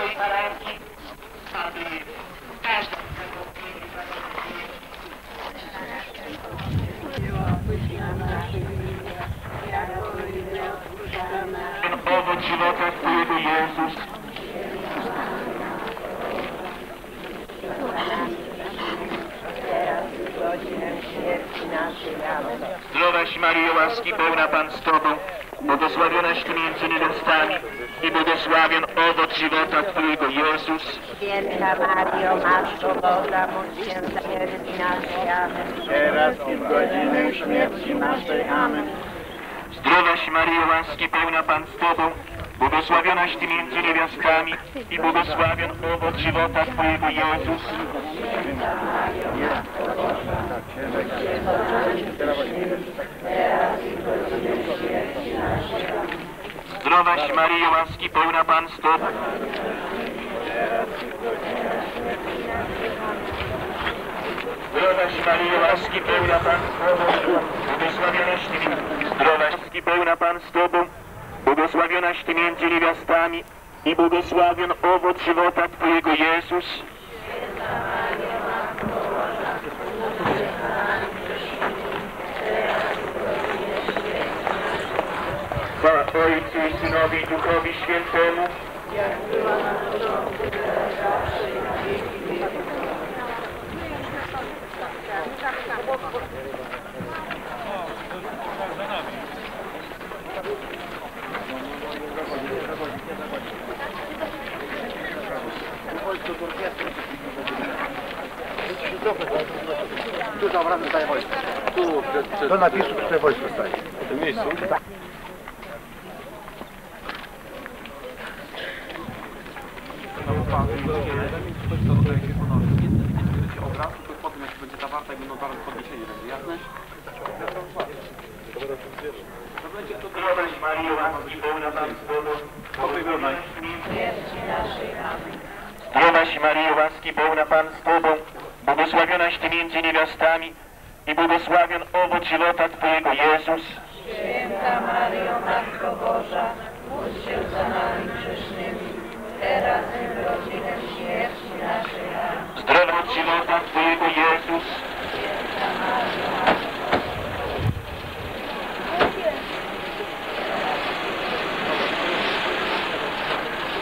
całej parafii, aby każda ten owoc żywota Twojego Jezus. Zdrowaś Maryjo, łaski pełna Pan z Tobą, błogosławionaś Ty między niewiastami i błogosławion owoc żywota Twojego Jezus. Święta Mario, Matko Boża, módl się za nasi. Amen. Teraz i w godzinę śmierci naszej. Amen. Zdrowaś Maryjo, łaski pełna Pan z Tobą, błogosławionaś Ty między niewiastami i błogosławion owoc żywota Twojego Jezus. Zdrowaś Maryjo, łaski pełna Pan z Tobą. Zdrowaś Maryjo, łaski pełna Pan z Tobą, błogosławionaś Ty Zdrowaś łaski pełna Pan z Tobą, błogosławionaś Ty między niewiastami i błogosławion owoc żywota Twojego Jezus. Ojcu i Synowi i Duchowi Świętemu. Tu za staje wojsko. Tu, przed, przed... To napisu, tutaj wojsko staje. W tym miejscu? Tak. Obraz, to potem jak będzie będą Maryjo, łaski pełna Pan z Tobą. Maryjo, błogosławionaś Ty między niewiastami i błogosławion owoc żywota Twojego Jezus. Święta Mario, Matko Boża, módl się za nami grzesznymi, teraz i w. Zdrowość żywota Twojego Jezus.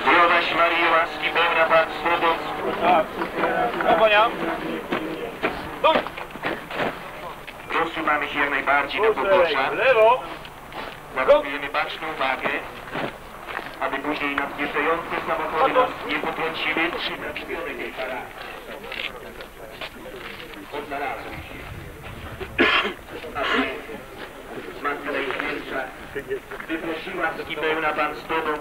Zdrowaś Maryjo, łaski pełna Pan z Tobą. Przesuwamy się jak najbardziej do pobocza. lewo! Zachowujemy baczną uwagę, aby później nadjeżdżające samochody nas nie potrąciły. Tej parady. Odnalazły się. Aby Matka Najświętsza wyprosiła łaski pełna Pan z Tobą,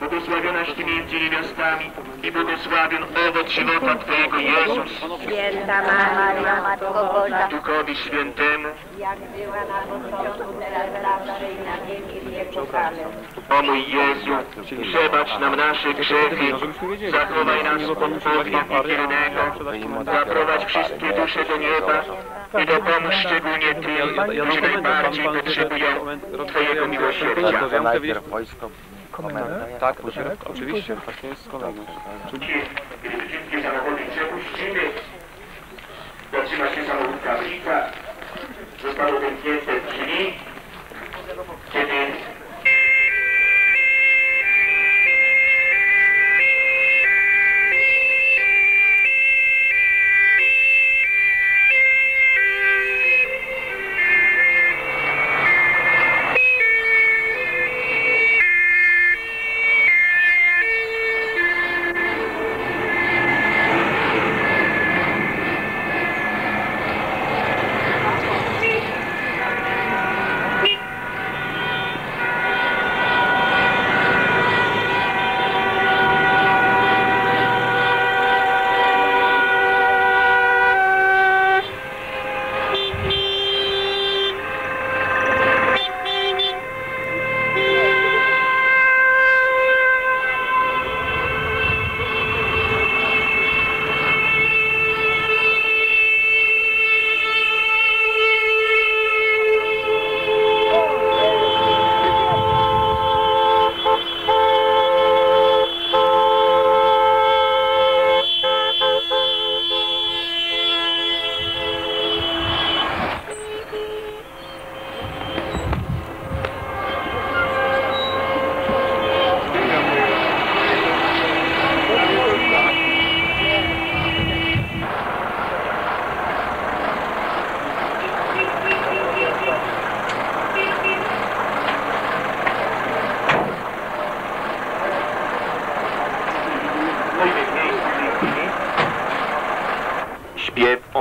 błogosławionaś Ty między niewiastami i błogosławion owoc żywota Twojego Jezus. Święta Mario, Matko Boża, Duchowi Świętemu, jak była na początku, teraz zawsze i na wieki O mój Jezu, przebacz nam nasze grzechy, zachowaj nas od ognia piekielnego, zaprowadź wszystkie dusze do nieba i dopomóż szczególnie tym, którzy najbardziej potrzebują Twojego miłosierdzia. Wojsko. Tak, oczywiście, właśnie jest. Gdy wszystkie samochody przepuścimy, zatrzyma się samochód kablica, zostały zamknięte drzwi, kiedy O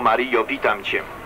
Maryjo, witam Cię.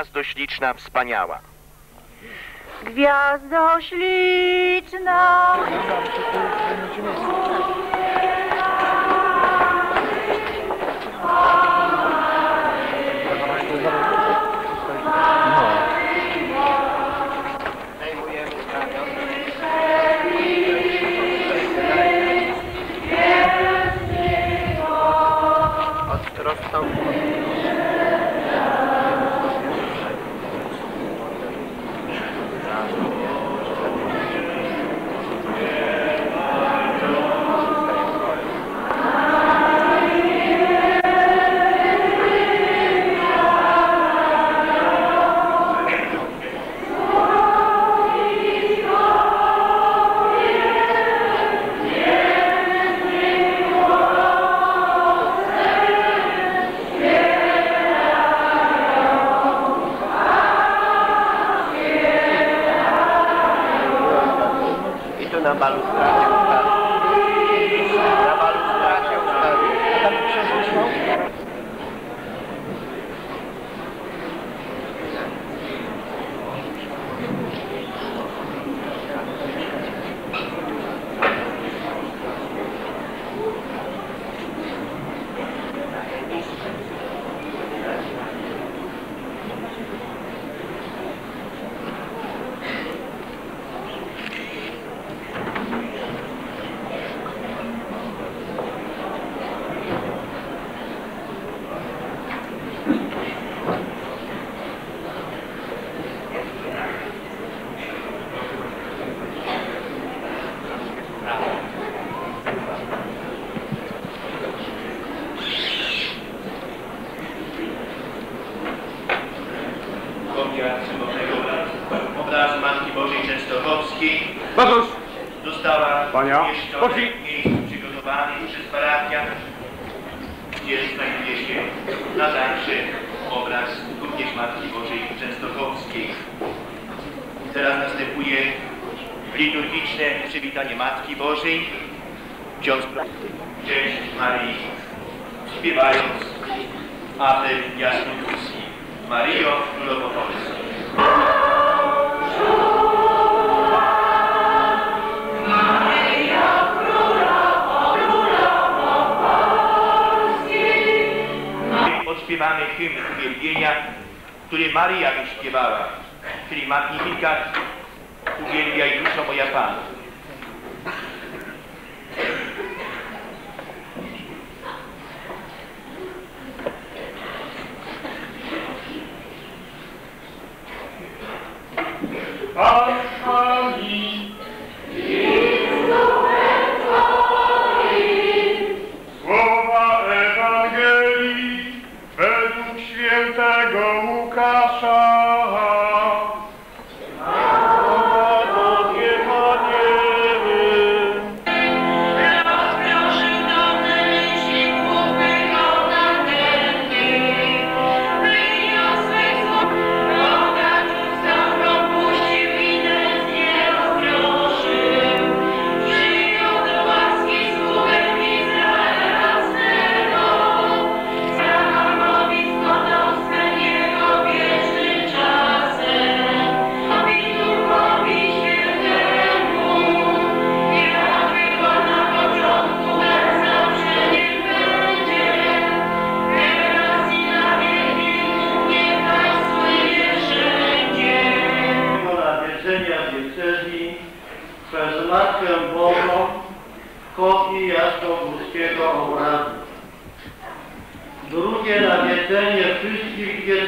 Gwiazdo śliczna, wspaniała. Gwiazdo śliczna. Od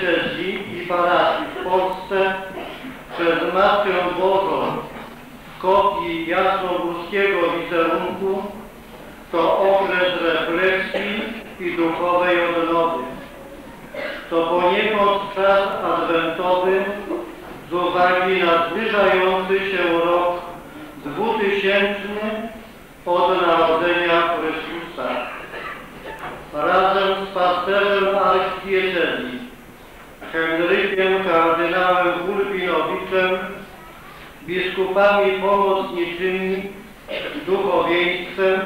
diecezji i parafii w Polsce przez Matkę Bożą kopii jasnogórskiego wizerunku to okres refleksji i duchowej odnowy. To poniekąd czas adwentowy z uwagi na zbliżający się rok dwutysięczny od narodzenia Chrystusa. Razem z pasterzem archidiecezji Henrykiem kardynałem Wulpinowiczem, biskupami pomocniczymi, duchowieństwem,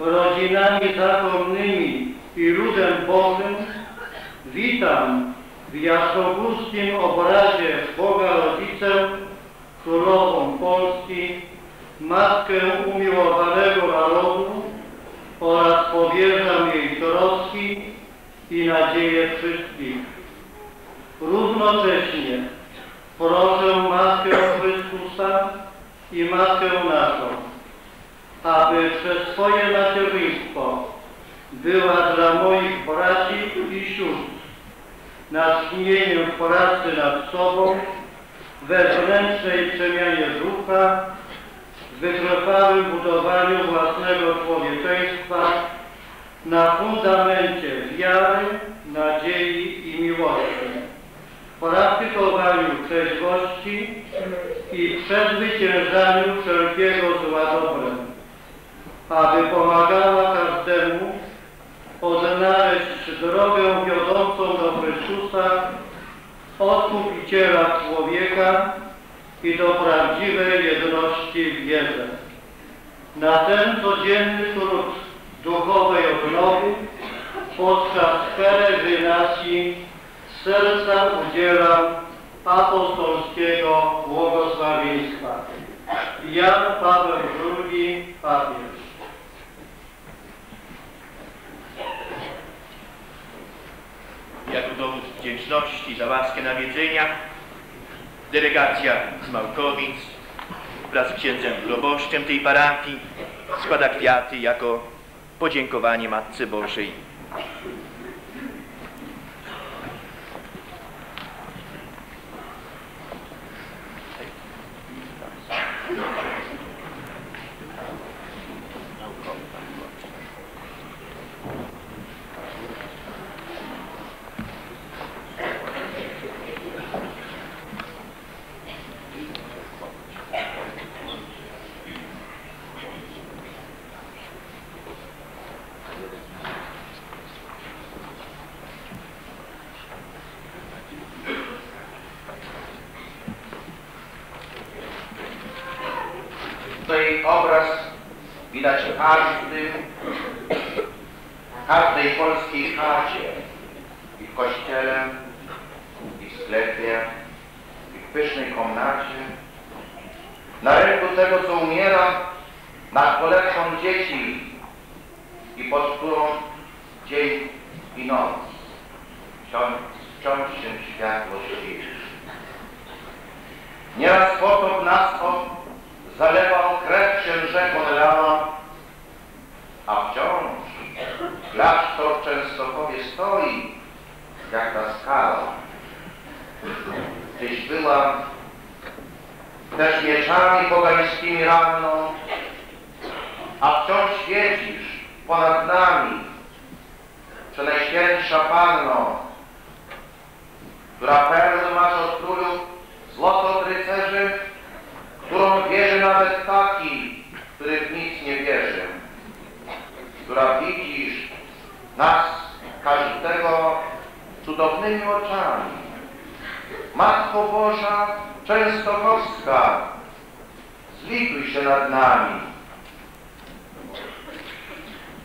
rodzinami zakonnymi i ludem Bożym witam w jasnogórskim obrazie Boga Rodzicę, Królową Polski, Matkę umiłowanego narodu oraz powierzam jej troski i nadzieję wszystkich. Równocześnie. Proszę Matkę Chrystusa i Matkę naszą, aby przez swoje macierzyństwo była dla moich braci i sióstr natchnieniem pracy nad sobą, wewnętrznej przemianie ducha, wytrwałym budowaniu własnego człowieczeństwa na fundamencie wiary, nadziei i miłości, praktykowaniu trzeźwości i przezwyciężaniu wszelkiego zła dobrem, aby pomagała każdemu odnaleźć drogę wiodącą do Chrystusa, Odkupiciela człowieka i do prawdziwej jedności wierze. Na ten codzienny trud duchowej odnowy podczas peregrinacji serca udzielam apostolskiego błogosławieństwa. Jan Paweł II, papież. Jako dowód wdzięczności za łaskę nawiedzenia, delegacja z Małkowic wraz z księdzem proboszczem tej parafii składa kwiaty jako podziękowanie Matce Bożej. No. obraz widać w każdym, każdej polskiej chacie i w kościele, i w sklepie, i w pysznej komnacie. Na rynku tego, co umiera, nad kolekcją dzieci i pod którą dzień i noc wciąż, się światło świeci. Nieraz potop nas zalewał krew księżego Leona, a wciąż klasztor w Częstochowie stoi, jak ta skała. Tyś była też mieczami pogańskimi ranną, a wciąż świecisz ponad nami, Przenajświętsza Panno, która perły masz od królów, złoto od rycerzy, którą wierzy nawet taki, który w nic nie wierzy, która widzisz nas, każdego, cudownymi oczami. Matko Boża Częstochowska, zlituj się nad nami.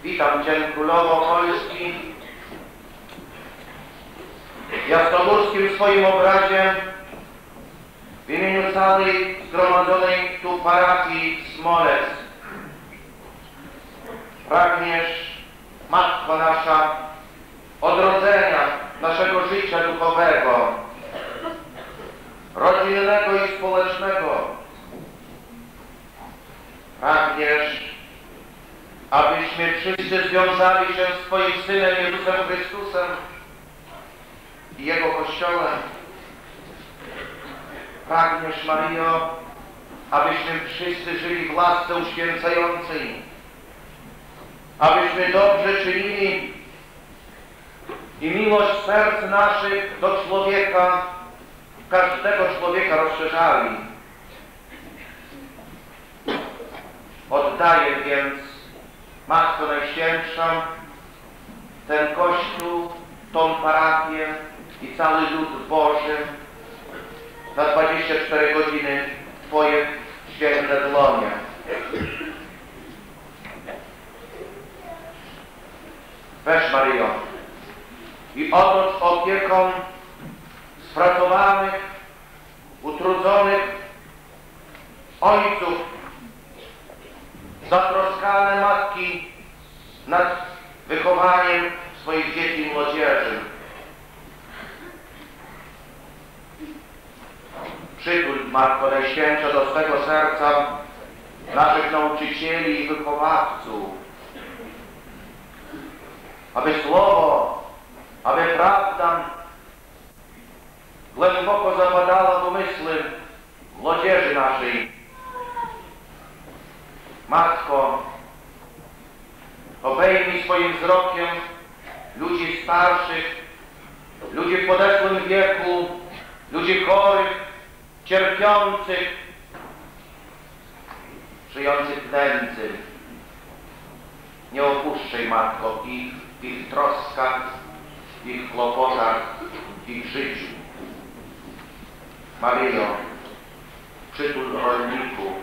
Witam Cię, Królowo Polski, w jasnogórskim swoim obrazie w imieniu całej zgromadzonej tu parafii Smolec pragniesz, Matko nasza, odrodzenia naszego życia duchowego, rodzinnego i społecznego. Pragniesz, abyśmy wszyscy związali się z Twoim Synem Jezusem Chrystusem i Jego Kościołem. Pragniesz, Maryjo, abyśmy wszyscy żyli w łasce uświęcającej, abyśmy dobrze czynili i miłość serc naszych do człowieka, każdego człowieka rozszerzali. Oddaję więc, Matko Najświętsza, ten Kościół, tą parafię i cały lud Boży na 24 godziny Twoje święte dłonie. Weź Maryjo i otocz opieką spracowanych, utrudzonych ojców, zatroskane matki nad wychowaniem swoich dzieci i młodzieży. Przytul, Matko Najświętsza, do swego serca naszych nauczycieli i wychowawców, aby słowo, aby prawda głęboko zapadała w umysły młodzieży naszej. Matko, obejmij swoim wzrokiem ludzi starszych, ludzi w podeszłym wieku, ludzi chorych, cierpiących, żyjących nędzy. Nie opuszczaj, Matko, ich w ich troskach, w ich kłopotach, w ich życiu. Maryjo, przytul rolników,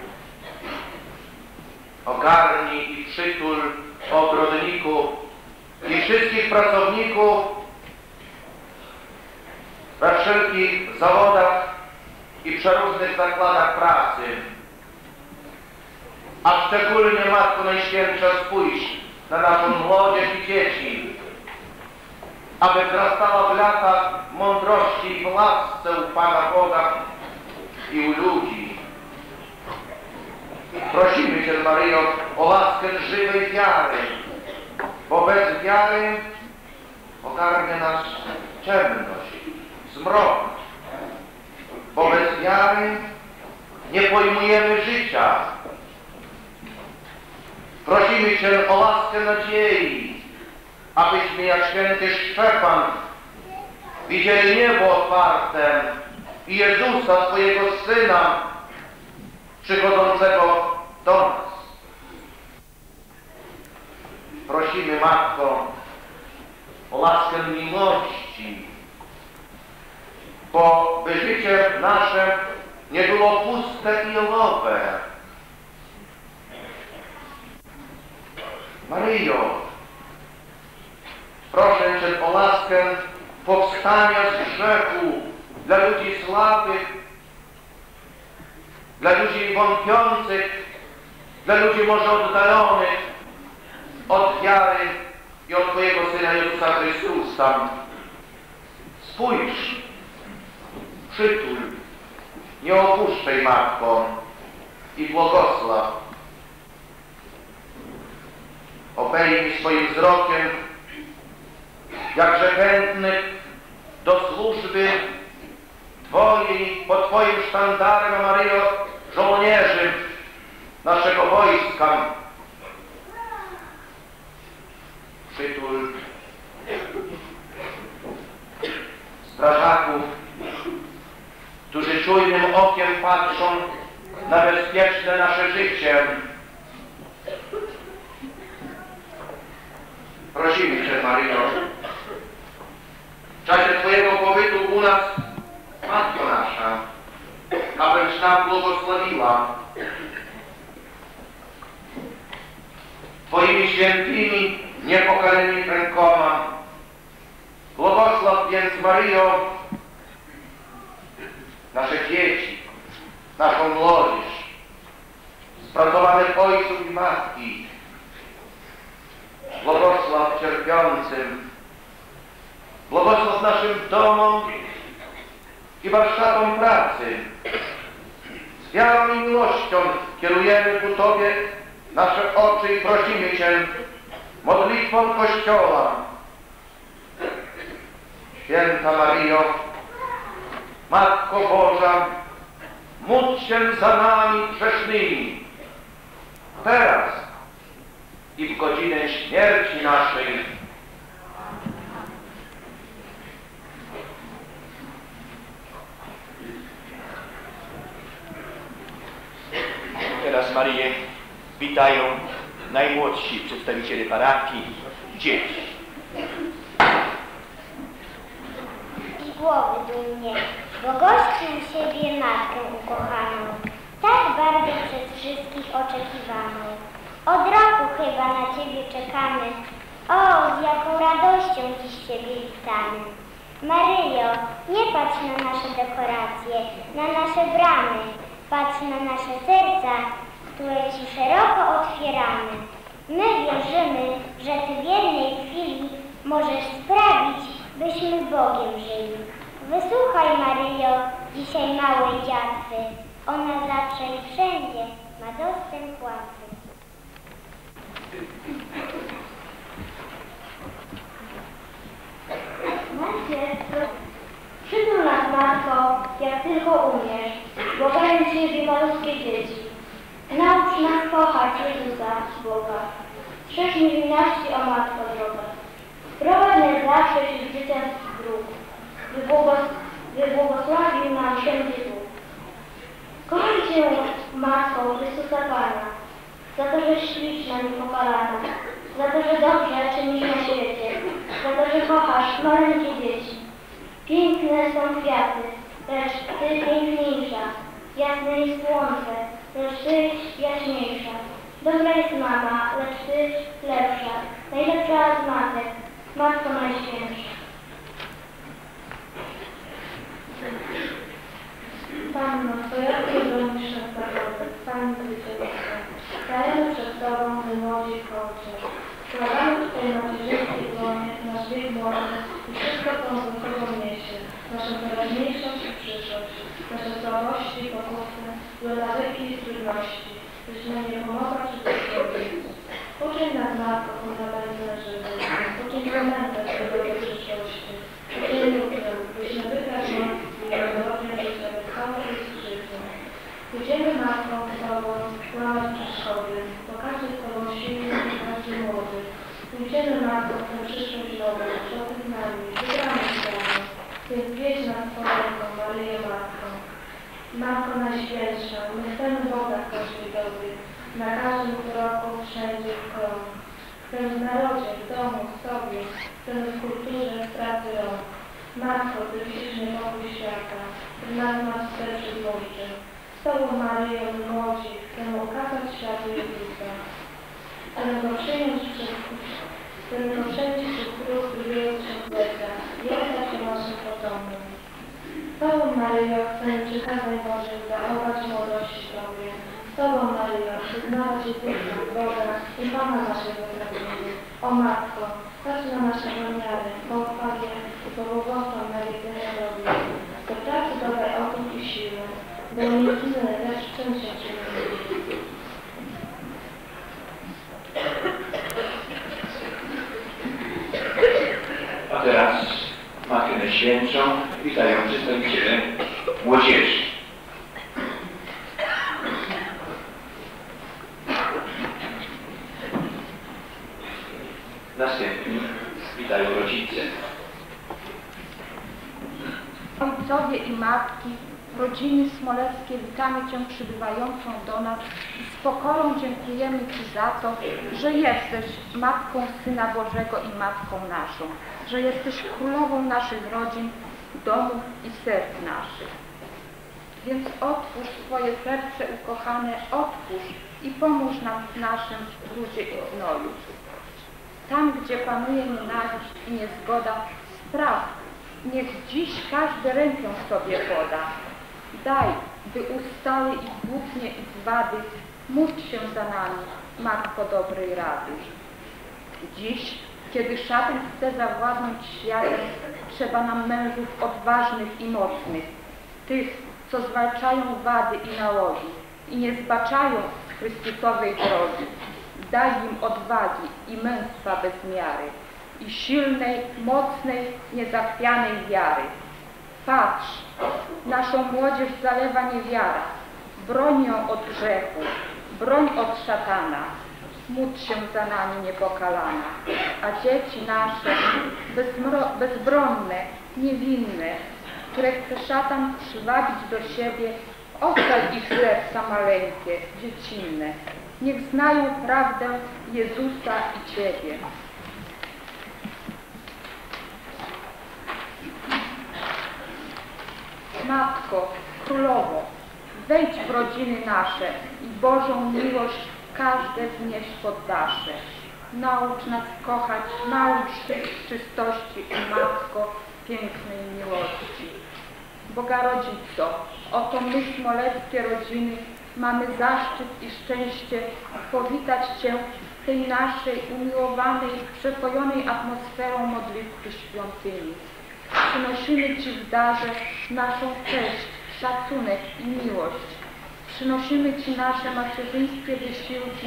ogarnij i przytul ogrodników i wszystkich pracowników we wszelkich zawodach i przeróżnych zakładach pracy. A szczególnie Matko Najświętsza spójrz na naszą młodzież i dzieci, aby wzrastała w latach mądrości i w łasce u Pana Boga i u ludzi. Prosimy Cię, Maryjo, o łaskę żywej wiary, bo bez wiary ogarnie nas ciemność, zmrok, bo bez wiary nie pojmujemy życia. Prosimy Cię o łaskę nadziei, abyśmy jak święty Szczepan widzieli niebo otwarte i Jezusa, Twojego Syna, przychodzącego do nas. Prosimy, Matko, o łaskę miłości, bo by życie nasze nie było puste i olowe. Maryjo, proszę Cię o łaskę powstania z grzechu dla ludzi słabych, dla ludzi wątpiących, dla ludzi może oddalonych od wiary i od Twojego Syna Jezusa Chrystusa. Spójrz, przytul, nie opuszczaj Matko i błogosław. Obejmij swoim wzrokiem jakże chętnych do służby Twojej, pod Twoim sztandarem, Maryjo, żołnierzy naszego wojska. Przytul strażaków, którzy czujnym okiem patrzą na bezpieczne nasze życie. Prosimy Cię, Maryjo, w czasie Twojego pobytu u nas, Matko nasza, abyś nam błogosławiła Twoimi świętymi, niepokalanymi rękoma. Błogosław więc Maryjo, nasze dzieci, naszą młodzież, spracowanych ojców i matki. Błogosław cierpiącym, błogosław naszym domom i warsztatom pracy. Z wiarą i miłością kierujemy ku Tobie nasze oczy i prosimy Cię modlitwą Kościoła. Święta Maryjo, Matko Boża, módl się za nami grzesznymi, teraz i w godzinę śmierci naszej. Teraz Marię witają najmłodsi przedstawiciele parafii, dzieci. Głowy dumnie, bo gościę siebie matkę ukochaną, tak bardzo przez wszystkich oczekiwaną. Od roku chyba na Ciebie czekamy, o, z jaką radością dziś Ciebie witamy. Maryjo, nie patrz na nasze dekoracje, na nasze bramy, Patrz na nasze serca, które Ci szeroko otwieramy. My wierzymy, że Ty w jednej chwili możesz Bogiem. Wysłuchaj, Maryjo, dzisiaj małej dziatwy. Ona zawsze i wszędzie ma dostęp łatwy. Przytul nas, Matko, jak tylko umiesz, błagają Ciebie malutkie dzieci. Naucz nas kochać Jezusa, Boga. Strzeż niewinności, o Matko droga. Prowadź nas zawsze wśród życia Wybłogosławił nam święty Bóg. Kocham Cię, Matko Chrystusa Pana, za to, że śliczna, niepokalana, za to, że dobrze czynisz na świecie, za to, że kochasz maleńkie dzieci. Piękne są kwiaty, lecz Ty piękniejsza, jasne jest słońce, lecz Ty jaśniejsza. Dobra jest mama, lecz Ty lepsza, najlepsza z matek, Matko Najświętsza. Panno, Twoja nas zawody, Pani zwycięstwa. Stajemy przed Tobą, my młodzi kołcze. Składamy w Tej macierzyńskiej dłonie nasz wiek młody i wszystko, co on ze sobą niesie. Naszą teraźniejszość i przyszłość, nasze słabości i pokusy, złe nawyki i trudności, byś nam nie pomogła przy tej. Uczyń nas, Matko, fundamentem żywy. Uczyń pamiętać o dobrej przyszłości. Uczyń ludziom, byśmy wygrać i rozrodnie życia wesoło i skrzydło. Pójdziemy Matką z Tobą, łamać przeszkody, bo każdy z Tobą silny i każdy młody. Pójdziemy Matką tę przyszłość nową, przed z nami, wygramy z Tobą. Więc wieź nas Twoją, Maryjo Matko. Matko Najświętsza, my chcemy Boga w każdej dobie, na każdym kroku, wszędzie w krąg. Chcemy w narodzie, w domu, w sobie, chcemy w kulturze, w pracy rąk. Matko, Ty widzisz niepokój świata, Ty nas nas wstecz Maryjo, my młodzi, chcemy ukazać światu Jezusa. Chcemy Go przyjąć przez Chcemy Go wszędzie przez próg drugiego tysiąclecia i oddać się naszym potomnym. Z Tobą, Maryjo, chcemy przykazać Bożych zachować młodości Tobie. Tobą, Maryjo, przyznawać Jezusa, Boga i Pana naszego zbawienia. O Matko, patrz na nasze zamiary, pochwalie i pobłogosław na jedzenie dobre. Do pracy dodaj otuch i siłę, A teraz Matkę Najświętszą witają przedstawiciele młodzieży. Następnie witają rodzice. Ojcowie i matki, rodziny smoleckie, witamy Cię przybywającą do nas i z pokorą dziękujemy Ci za to, że jesteś Matką Syna Bożego i Matką naszą, że jesteś królową naszych rodzin, domów i serc naszych. Więc otwórz swoje serce ukochane, otwórz i pomóż nam w naszym trudzie i gnoju. Tam, gdzie panuje nienawiść i niezgoda, spraw, niech dziś każdy rękę sobie poda. Daj, by ustały i głupnie i zwady, módl się za nami, Matko dobrej rady. Dziś, kiedy szatan chce zawładnąć światem, trzeba nam mężów odważnych i mocnych, tych, co zwalczają wady i nałogi i nie zbaczają z Chrystusowej drogi. Daj im odwagi i męstwa bez miary i silnej, mocnej, niezachwianej wiary. Patrz, naszą młodzież zalewa niewiara, broń ją od grzechu, broń od szatana. Módl się za nami niepokalana, a dzieci nasze, bezbronne, niewinne, które chce szatan przywabić do siebie, oddaj ich serca maleńkie, dziecinne. Niech znają prawdę Jezusa i Ciebie. Matko, Królowo, wejdź w rodziny nasze i Bożą miłość każde wnieść pod dasze. Naucz nas kochać, naucz czystości i Matko pięknej miłości. Boga Rodzico, oto my, smoleckie rodziny, mamy zaszczyt i szczęście powitać Cię w tej naszej umiłowanej, przepojonej atmosferą modlitwy świątyni. Przynosimy Ci w darze naszą cześć, szacunek i miłość. Przynosimy Ci nasze macierzyńskie wysiłki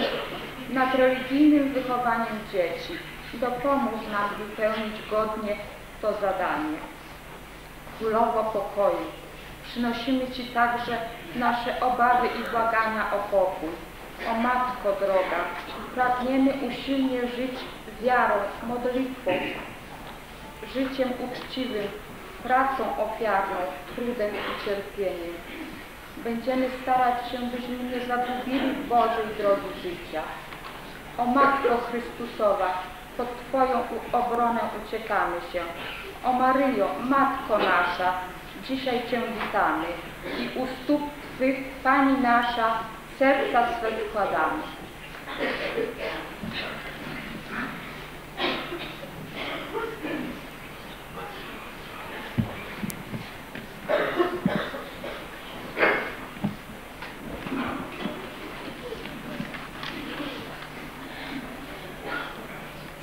nad religijnym wychowaniem dzieci. Dopomóż nam wypełnić godnie to zadanie. Królowo pokoju, przynosimy Ci także nasze obawy i błagania o pokój. O Matko droga, pragniemy usilnie żyć wiarą, modlitwą, życiem uczciwym, pracą ofiarną, trudem i cierpieniem. Będziemy starać się, byśmy nie zagubili Bożej drogi życia. O Matko Chrystusowa, pod Twoją obronę uciekamy się. O Maryjo, Matko nasza, dzisiaj Cię witamy i u stóp Twych, Pani nasza, serca swe składamy.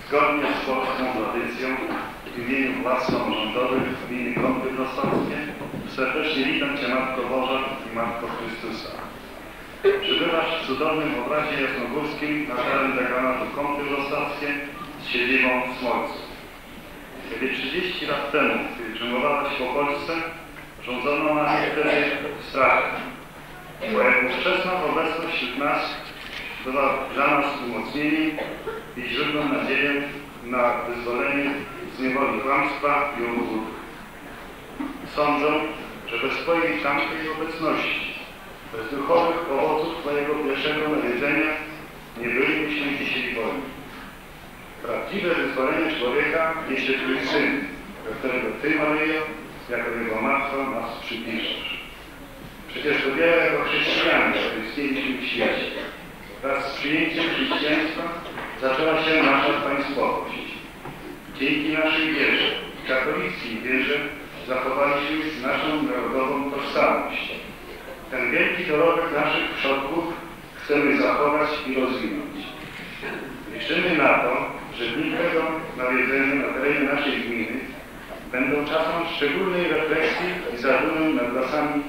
Zgodnie z polską tradycją w imieniu władz samorządowych gminy Kąty Wrocławskie serdecznie witam Cię Matko Boża i Matko Chrystusa. Przybywasz w cudownym obrazie jasnogórskim na teren dekanatu Kąty Wrocławskie z siedzibą w Smolcu. Kiedy 30 lat temu pielgrzymowałaś po Polsce, rządzono nami wtedy strachem. Twoja ówczesna obecność wśród nas była dla nas umocnieniem i źródłem nadziei na wyzwolenie z niewoli kłamstwa i obłudów. Sądzę, że bez Twojej tamtej obecności, bez duchowych owoców Twojego pierwszego nawiedzenia nie bylibyśmy dzisiaj wolni. Prawdziwe wyzwolenie człowieka niesie Twój Syn, do którego Ty, Maryjo, jako Jego Matko nas przypiszesz. Przecież dopiero jako chrześcijanie istnieliśmy w świecie. Wraz z przyjęciem chrześcijaństwa zaczęła się nasza państwowość. Dzięki naszej wierze, katolickiej wierze, zachowaliśmy naszą narodową tożsamość. Ten wielki dorobek naszych przodków chcemy zachować i rozwinąć. Liczymy na to, że dni tego nawiedzenia na terenie naszej gminy będą czasem szczególnej refleksji i zadumy nad lasami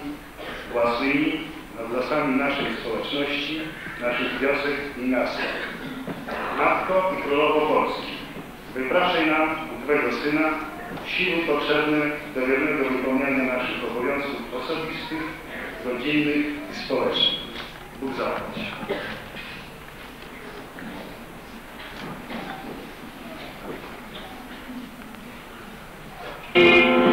własnymi, nad lasami naszej społeczności, naszych wiosek i miast. Matko i Królowo Polski, wypraszaj nam Twojego Syna siły potrzebne do wiernego wypełniania naszych obowiązków osobistych, rodzinnych i społecznych. Bóg zapłać. Twoja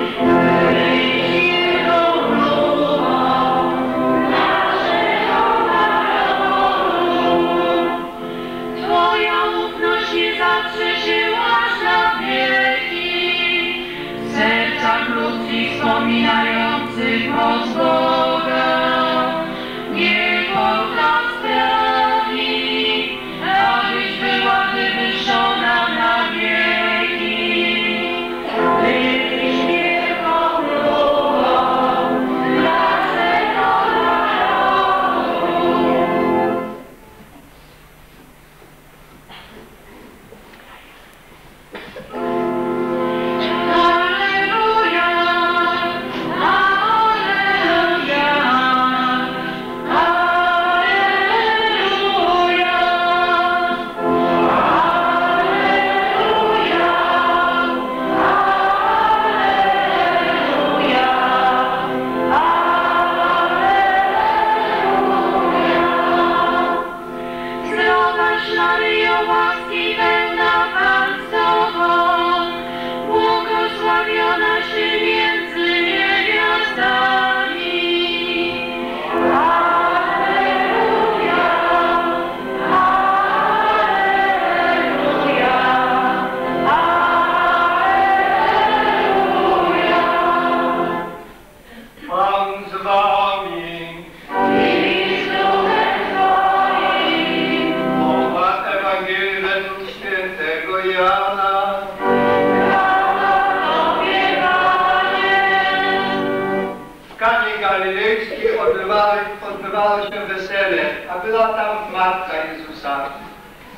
Matka Jezusa.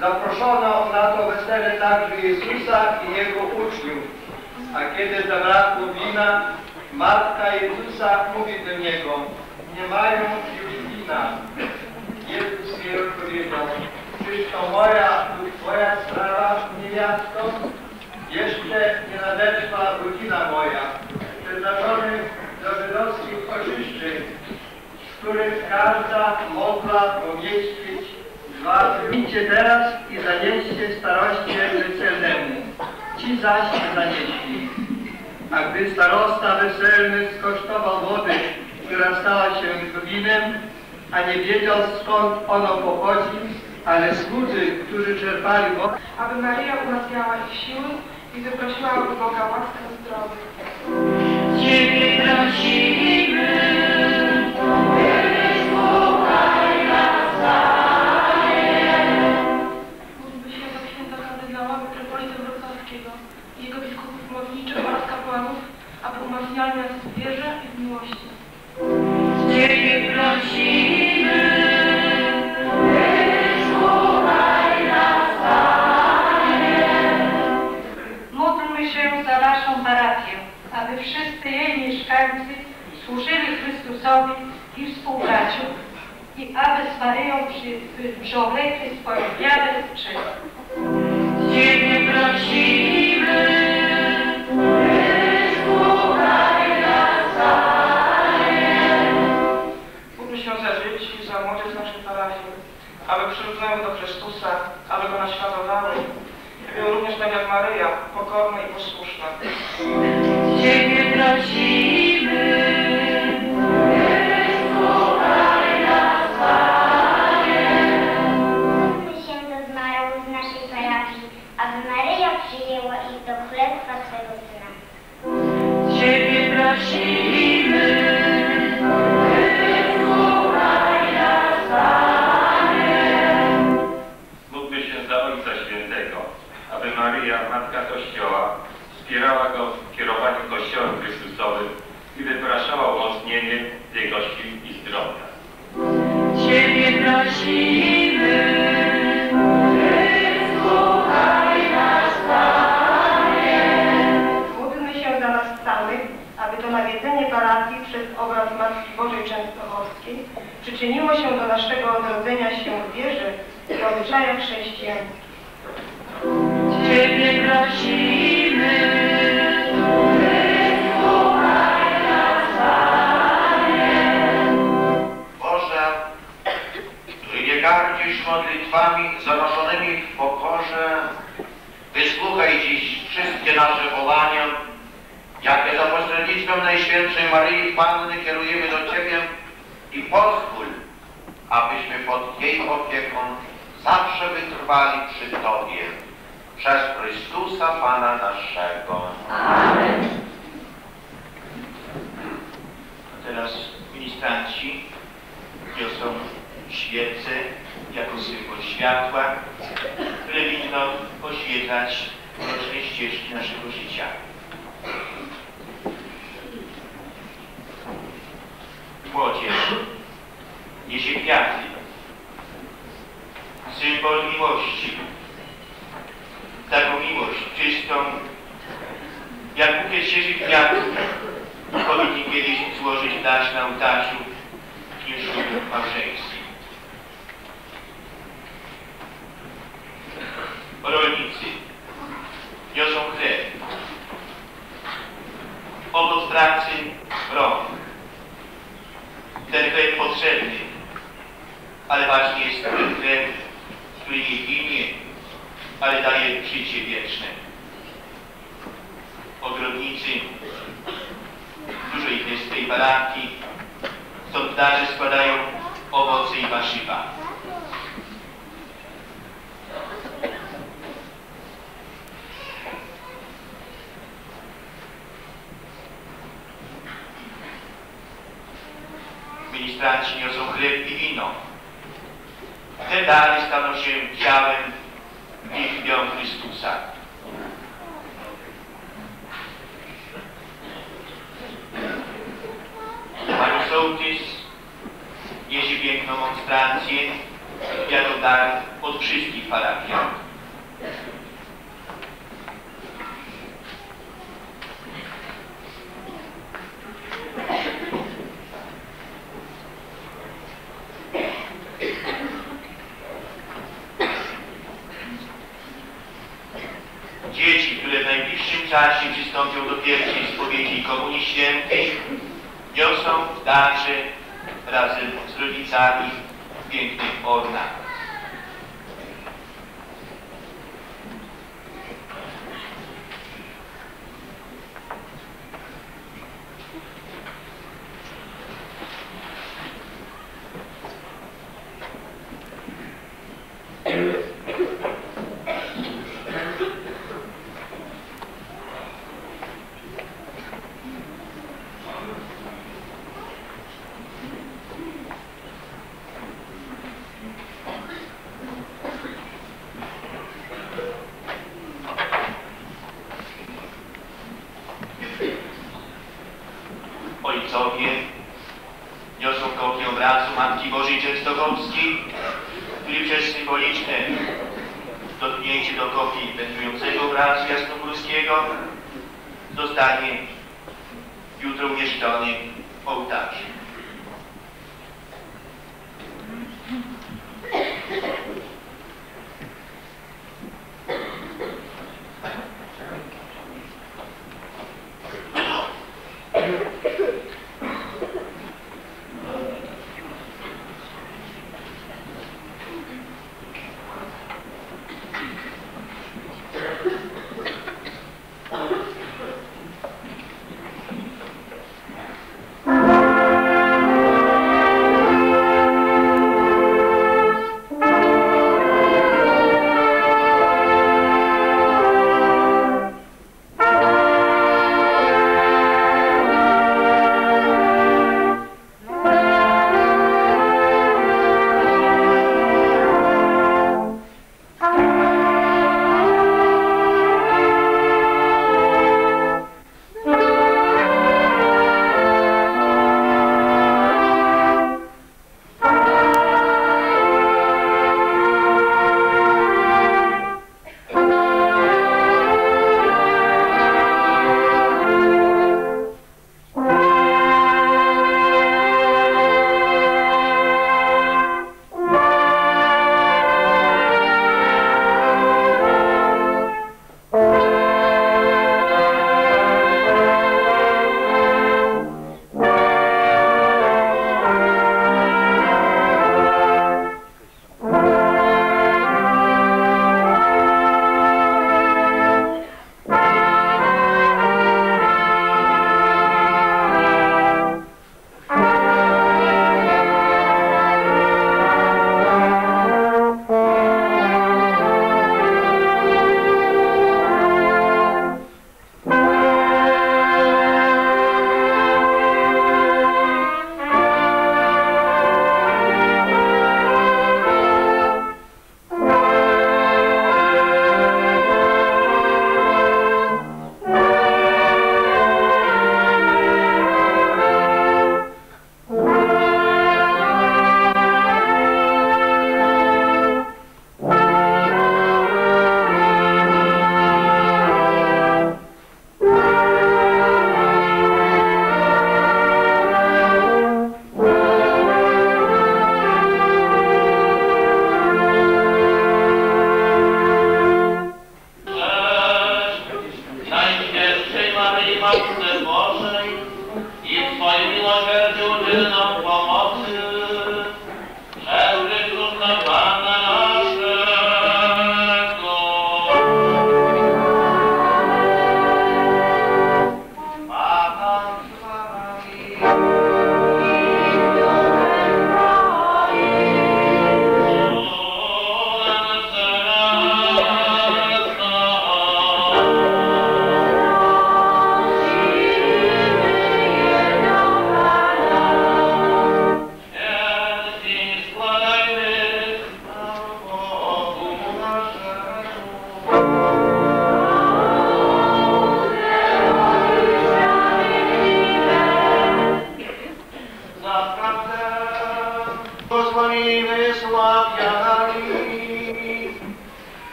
Zaproszono na to wesele także Jezusa i Jego uczniów. A kiedy zabrakło wina, Matka Jezusa mówi do Niego, nie mają już wina. Jezus jej odpowiedział, czyż to moja lub Twoja sprawa, niewiasto? Jeszcze nie nadeszła godzina moja, przeznaczonych do żydowskich oczyszczeń, których każda mogła pomieścić dwa. Idźcie teraz i zanieście staroście weselnemu. Ci zaś zanieśli. A gdy starosta weselny skosztował wody, która stała się winem, a nie wiedział skąd ono pochodzi, ale słudzy, którzy czerpali wodę, aby Maryja umacniała ich siły i wyprosiła od Boga łaskę zdrowych. Ciebie prosimy, nas w wierze i w miłości. Ciebie prosimy, Módlmy się za naszą parafię, aby wszyscy jej mieszkańcy służyli Chrystusowi i współbraciom i aby z Maryją przy- przyoblegli swoją wiarę czyn. Ciebie prosimy, aby przyrównały do Chrystusa, aby Go naśladowały i były również tak jak Maryja, pokorne i posłuszne. Ciebie prosimy, wspierała go w kierowaniu Kościołem Chrystusowym i wypraszała umocnienie Jego sił i zdrowia. Ciebie prosimy, wysłuchaj nas, Módlmy się za nas samych, aby to nawiedzenie parafii przez obraz Matki Bożej Częstochowskiej przyczyniło się do naszego odrodzenia się w wierze i obyczajach chrześcijańskich. Ciebie prosimy, modlitwami zanoszonymi pokorze, wysłuchaj dziś wszystkie nasze wołania, jakie za pośrednictwem Najświętszej Maryi Panny kierujemy do Ciebie i pozwól, abyśmy pod jej opieką zawsze wytrwali przy Tobie. Przez Chrystusa Pana naszego. Amen. A teraz ministranci niosą świece jako symbol światła, które winno oświetlać roczne ścieżki naszego życia. Młodzież niesie kwiaty, symbol miłości, taką miłość czystą, jak bukiet świeżych kwiatów powinni kiedyś złożyć dać na ołtarzu w dniu. Rolnicy niosą chleb, owoc pracy rąk. Ten chleb potrzebny, ale ważny jest ten chleb, który nie ginie, ale daje życie wieczne. Ogrodnicy, dużo ich jest tej parafii, stąd w darze składają owoce i warzywa. Ministranci niosą chleb i wino. Te dary staną się ciałem krwią Chrystusa. Pani sołtys niesie piękną monstrancję jako dar od wszystkich parafian. Dzieci, które w najbliższym czasie przystąpią do pierwszej spowiedzi Komunii Świętej, niosą w darze razem z rodzicami piękny ornament. Ojcowie niosą kopię obrazu Matki Bożej Częstochowskiej, symboliczne dotknięcie do kopii wędrującego obrazu jasnogórskiego zostanie jutro umieszczony w ołtarzu.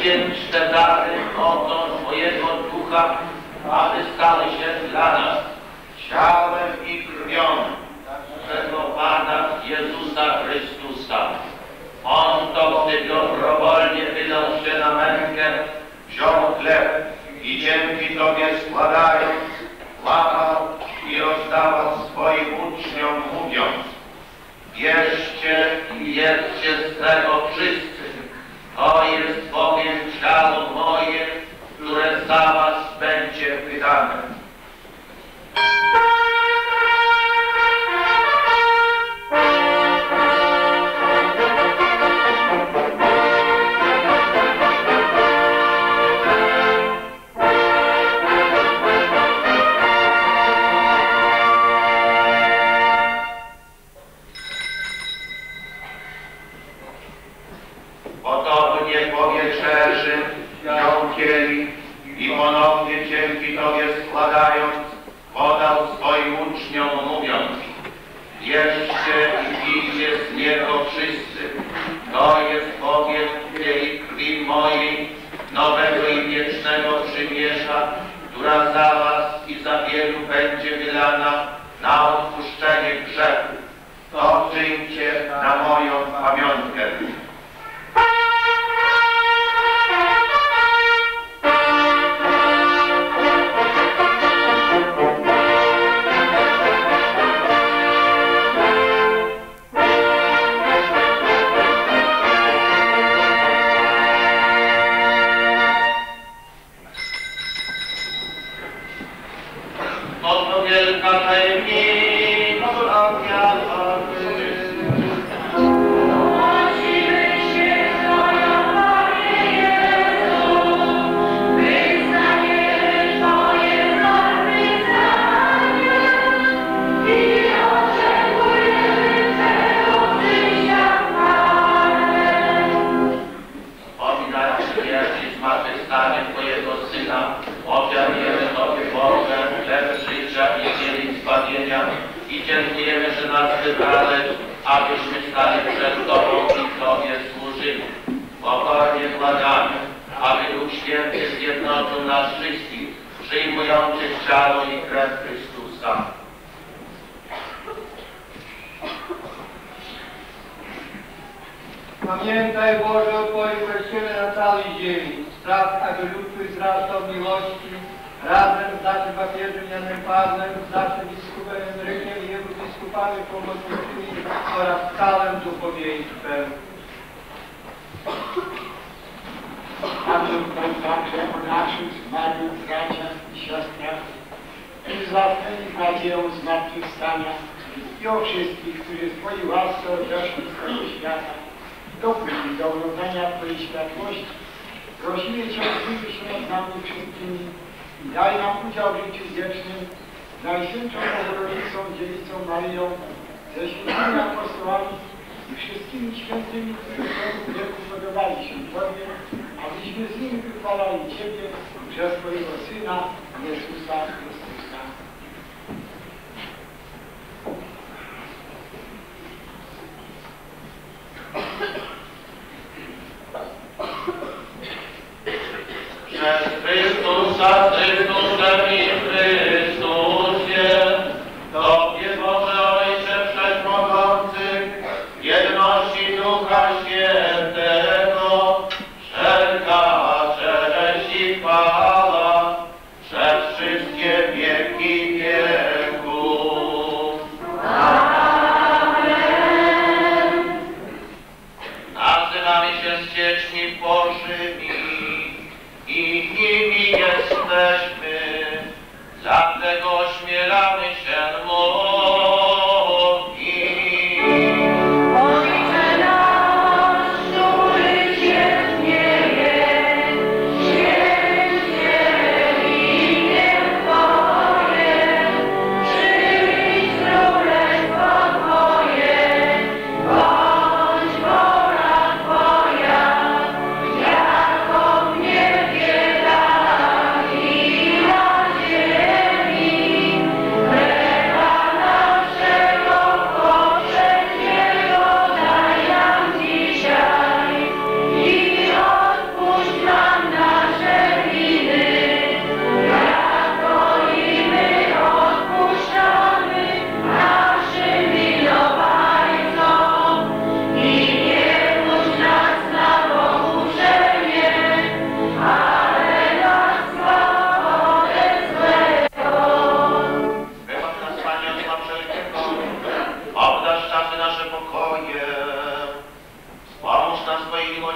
świętsze dary oto swojego ducha, aby stały się dla nas ciałem i krwią naszego Pana Jezusa Chrystusa. On to, gdy dobrowolnie wydał się na mękę, wziął chleb i dzięki Tobie składając, łamał i rozdawał swoim uczniom, mówiąc Bierzcie i jedzcie z tego wszystkiego, to jest bowiem ciało moje, które za was będzie wydane.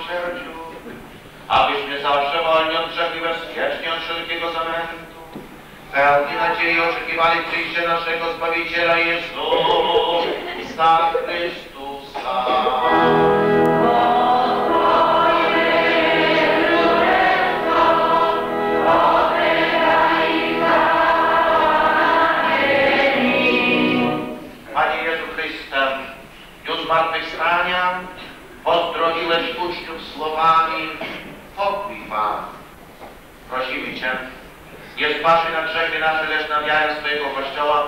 miłosierdziu, abyśmy zawsze wolni od grzechu i bezpiecznie od wszelkiego zamętu, pełni nadziei oczekiwali przyjścia naszego Zbawiciela Jezusa Chrystusa. Panie Jezu Chryste, już zmartwychwstania pozdrowiłeś uczniów słowami pokój Wam. Prosimy Cię, nie zbaszy na grzechy nasze, lecz na wiarę swojego Kościoła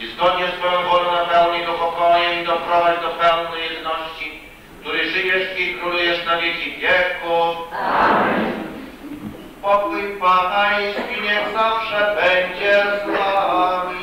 i zgodnie z Twoją wolą napełnij go pokojem i doprowadź do pełnej jedności, który żyjesz i królujesz na wieki wieków. Pokój Pana i niech zawsze będzie z nami.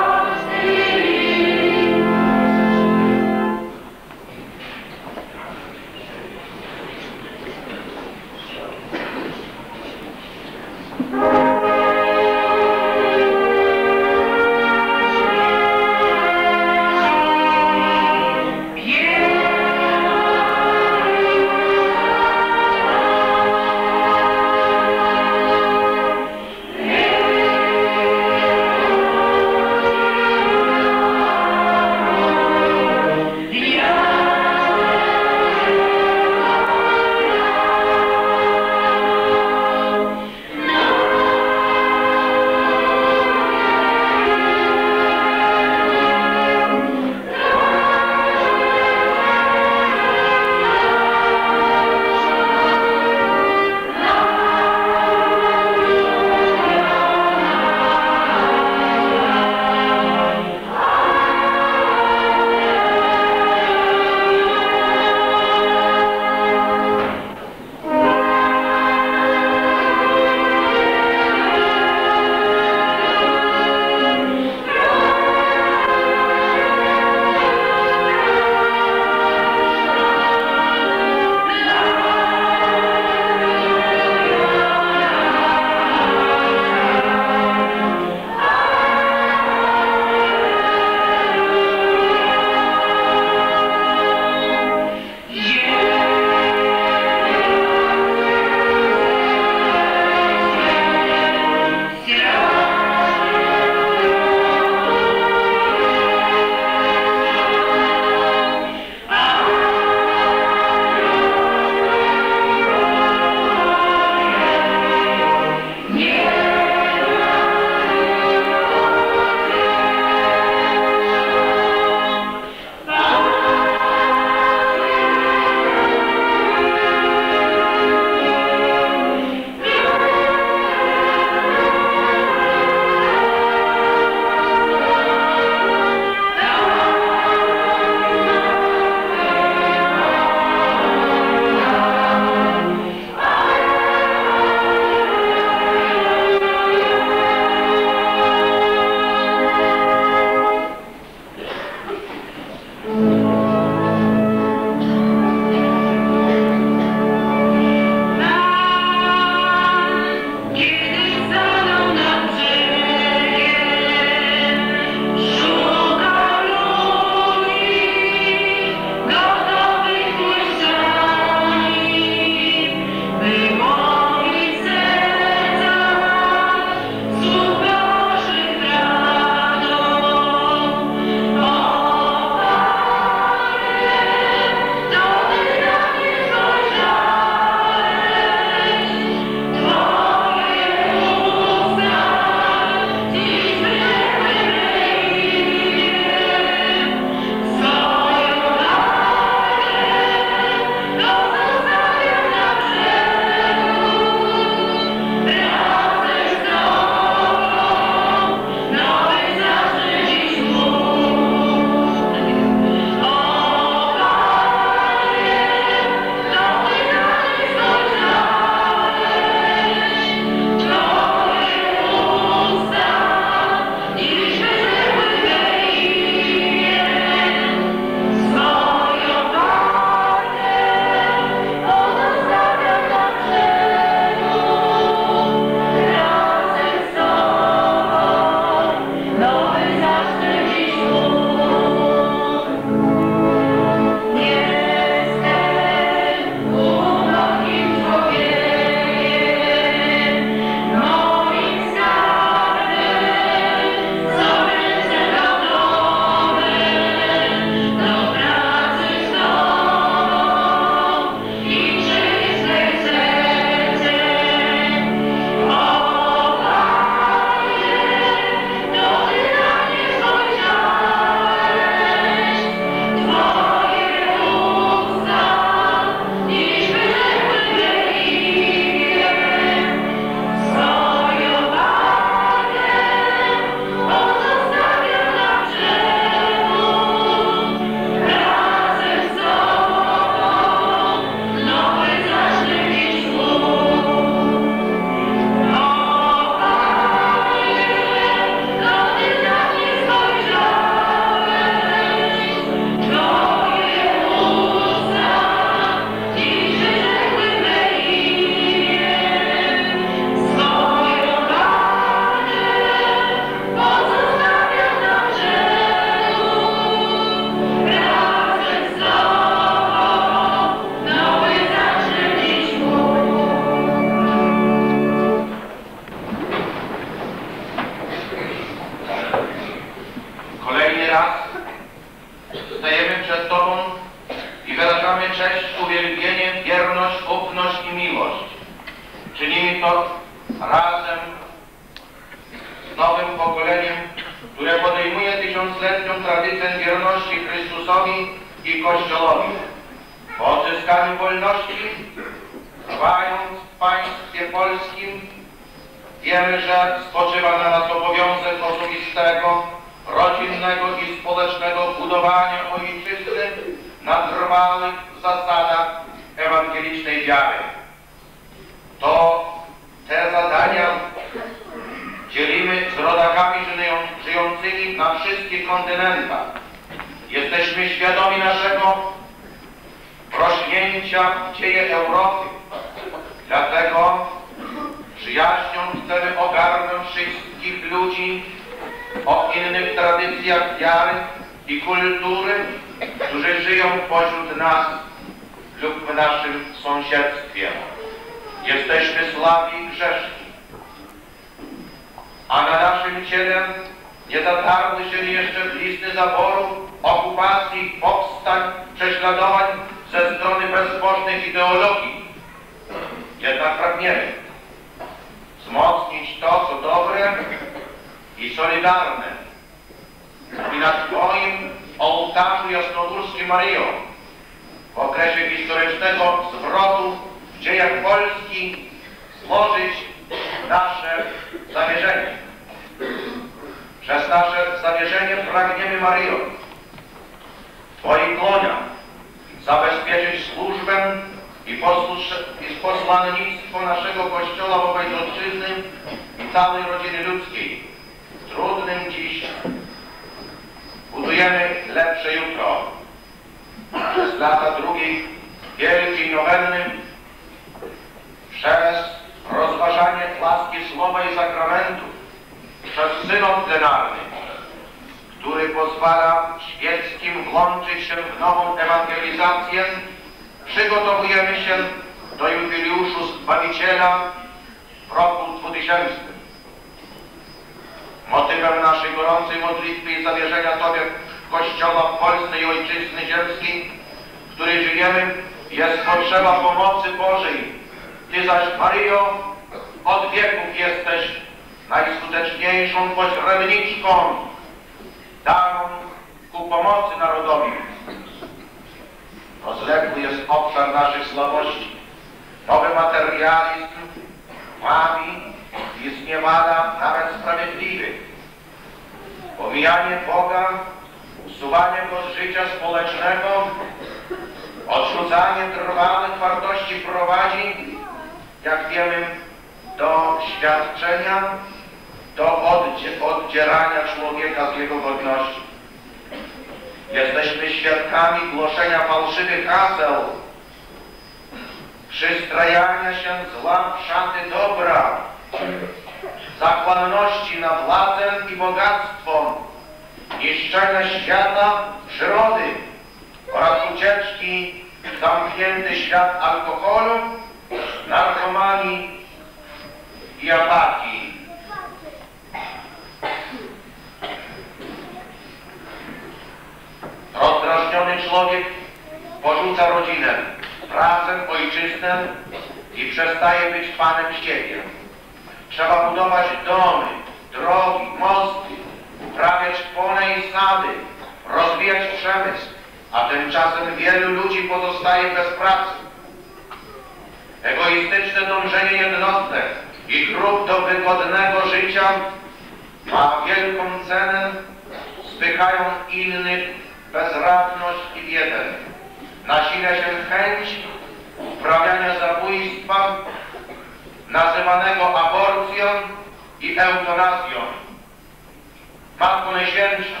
Matko Najświętsza,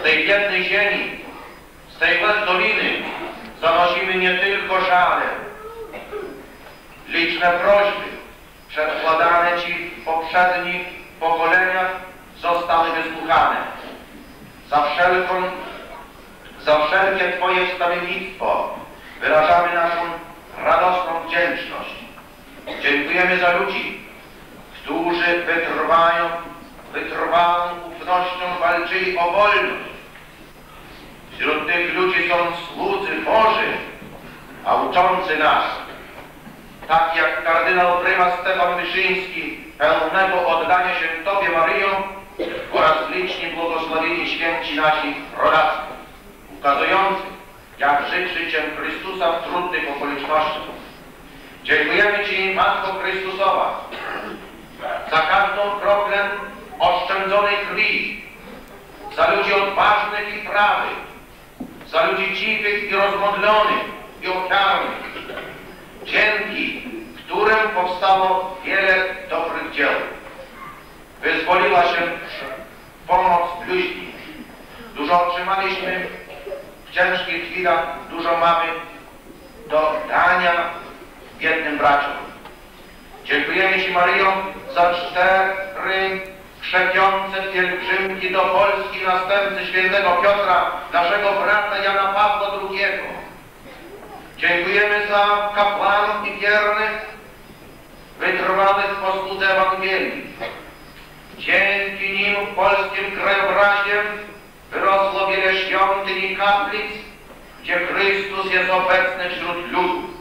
z tej biednej ziemi, z tej łez doliny zanosimy nie tylko żale, liczne prośby przedkładane Ci w poprzednich pokoleniach zostały wysłuchane. Za, wszelką, za wszelkie Twoje wstawiennictwo wyrażamy naszą radosną wdzięczność. Dziękujemy za ludzi, Którzy wytrwają, wytrwałą ufnością walczyli o wolność. Wśród tych ludzi są słudzy Boży, a uczący nas, tak jak kardynał prymas Stefan Wyszyński, pełnego oddania się Tobie Maryjo oraz liczni błogosławieni święci nasi rodacy, ukazujący, jak żyć życiem Chrystusa w trudnych okolicznościach. Dziękujemy Ci, Matko Chrystusowa, za każdą kroplę oszczędzonej krwi, za ludzi odważnych i prawych, za ludzi cichych i rozmodlonych i ofiarnych, dzięki którym powstało wiele dobrych dzieł. Wyzwoliła się pomoc bliźni. Dużo otrzymaliśmy w ciężkich chwilach, dużo mamy do dania biednym braciom. Dziękujemy Ci, Maryjo, za cztery krzepiące pielgrzymki do Polski następcy świętego Piotra, naszego brata Jana Pawła II. Dziękujemy za kapłanów i wiernych, wytrwałych w posłudze Ewangelii. Dzięki nim w polskim krajobrazie wyrosło wiele świątyń i kaplic, gdzie Chrystus jest obecny wśród ludu.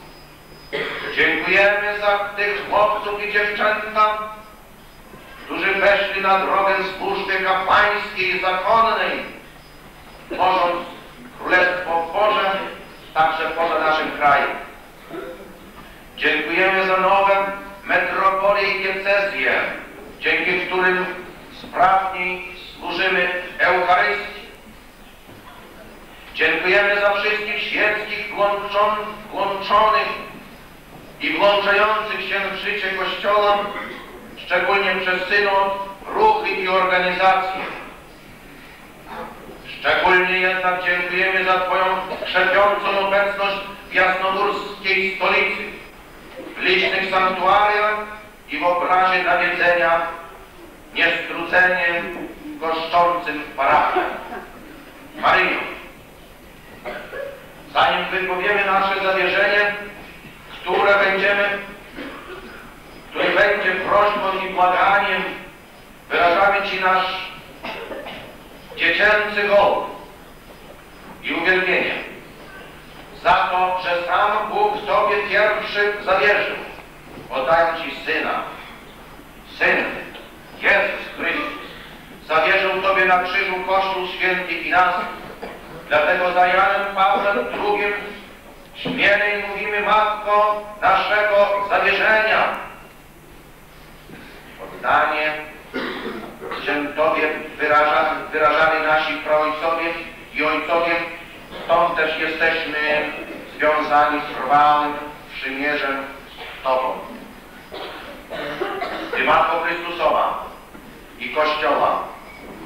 Dziękujemy za tych chłopców i dziewczęta, którzy weszli na drogę służby kapłańskiej i zakonnej, tworząc Królestwo Boże także poza naszym krajem. Dziękujemy za nowe metropolie i dzięki którym sprawniej służymy Eucharystii. Dziękujemy za wszystkich świeckich włączon, włączonych i włączających się w życie Kościoła, szczególnie przez synod, ruchy i organizacje. Szczególnie jednak dziękujemy za Twoją krzepiącą obecność w jasnogórskiej stolicy, w licznych sanktuariach i w obrazie nawiedzenia, niestrudzeniem goszczącym w parafiach. Zanim wypowiemy nasze zawierzenie, które będziemy, które będzie prośbą i błaganiem, wyrażamy Ci nasz dziecięcy hołd i uwielbienie za to, że sam Bóg Tobie pierwszy zawierzył, oddając Ci Syna. Syn, Jezus Chrystus, zawierzył Tobie na krzyżu Kościół Święty i nas. Dlatego za Janem Pawłem II śmielej mówimy Matko naszego zawierzenia. Oddanie się Tobie wyraża, wyrażali nasi praojcowie i ojcowie, stąd też jesteśmy związani z trwałym przymierzem z Tobą. Ty Matko Chrystusowa i Kościoła,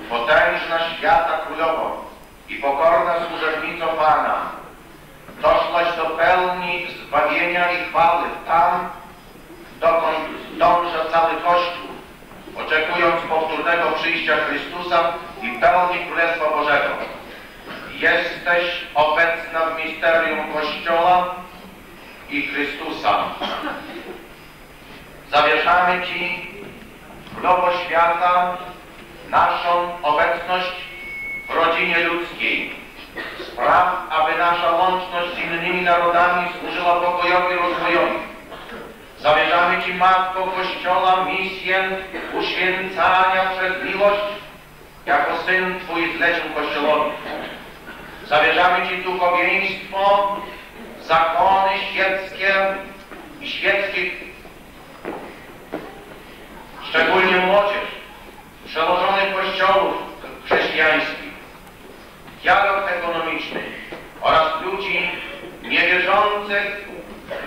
potężna świata królowo i pokorna służebnico Pana, doszłaś do pełni zbawienia i chwały tam, dokąd dąża cały Kościół, oczekując powtórnego przyjścia Chrystusa i pełni Królestwa Bożego. Jesteś obecna w misterium Kościoła i Chrystusa. Zawierzamy Ci, Królowo Świata, naszą obecność w rodzinie ludzkiej. Spraw, aby nasza łączność z innymi narodami służyła pokojowi rozwojowi. Zawierzamy Ci, Matko Kościoła, misję uświęcania przez miłość, jako Syn Twój zlecił Kościołowi. Zawierzamy Ci duchowieństwo, zakony świeckie i świeckich, szczególnie młodzież, przełożonych kościołów chrześcijańskich, dialog ekonomiczny oraz ludzi niewierzących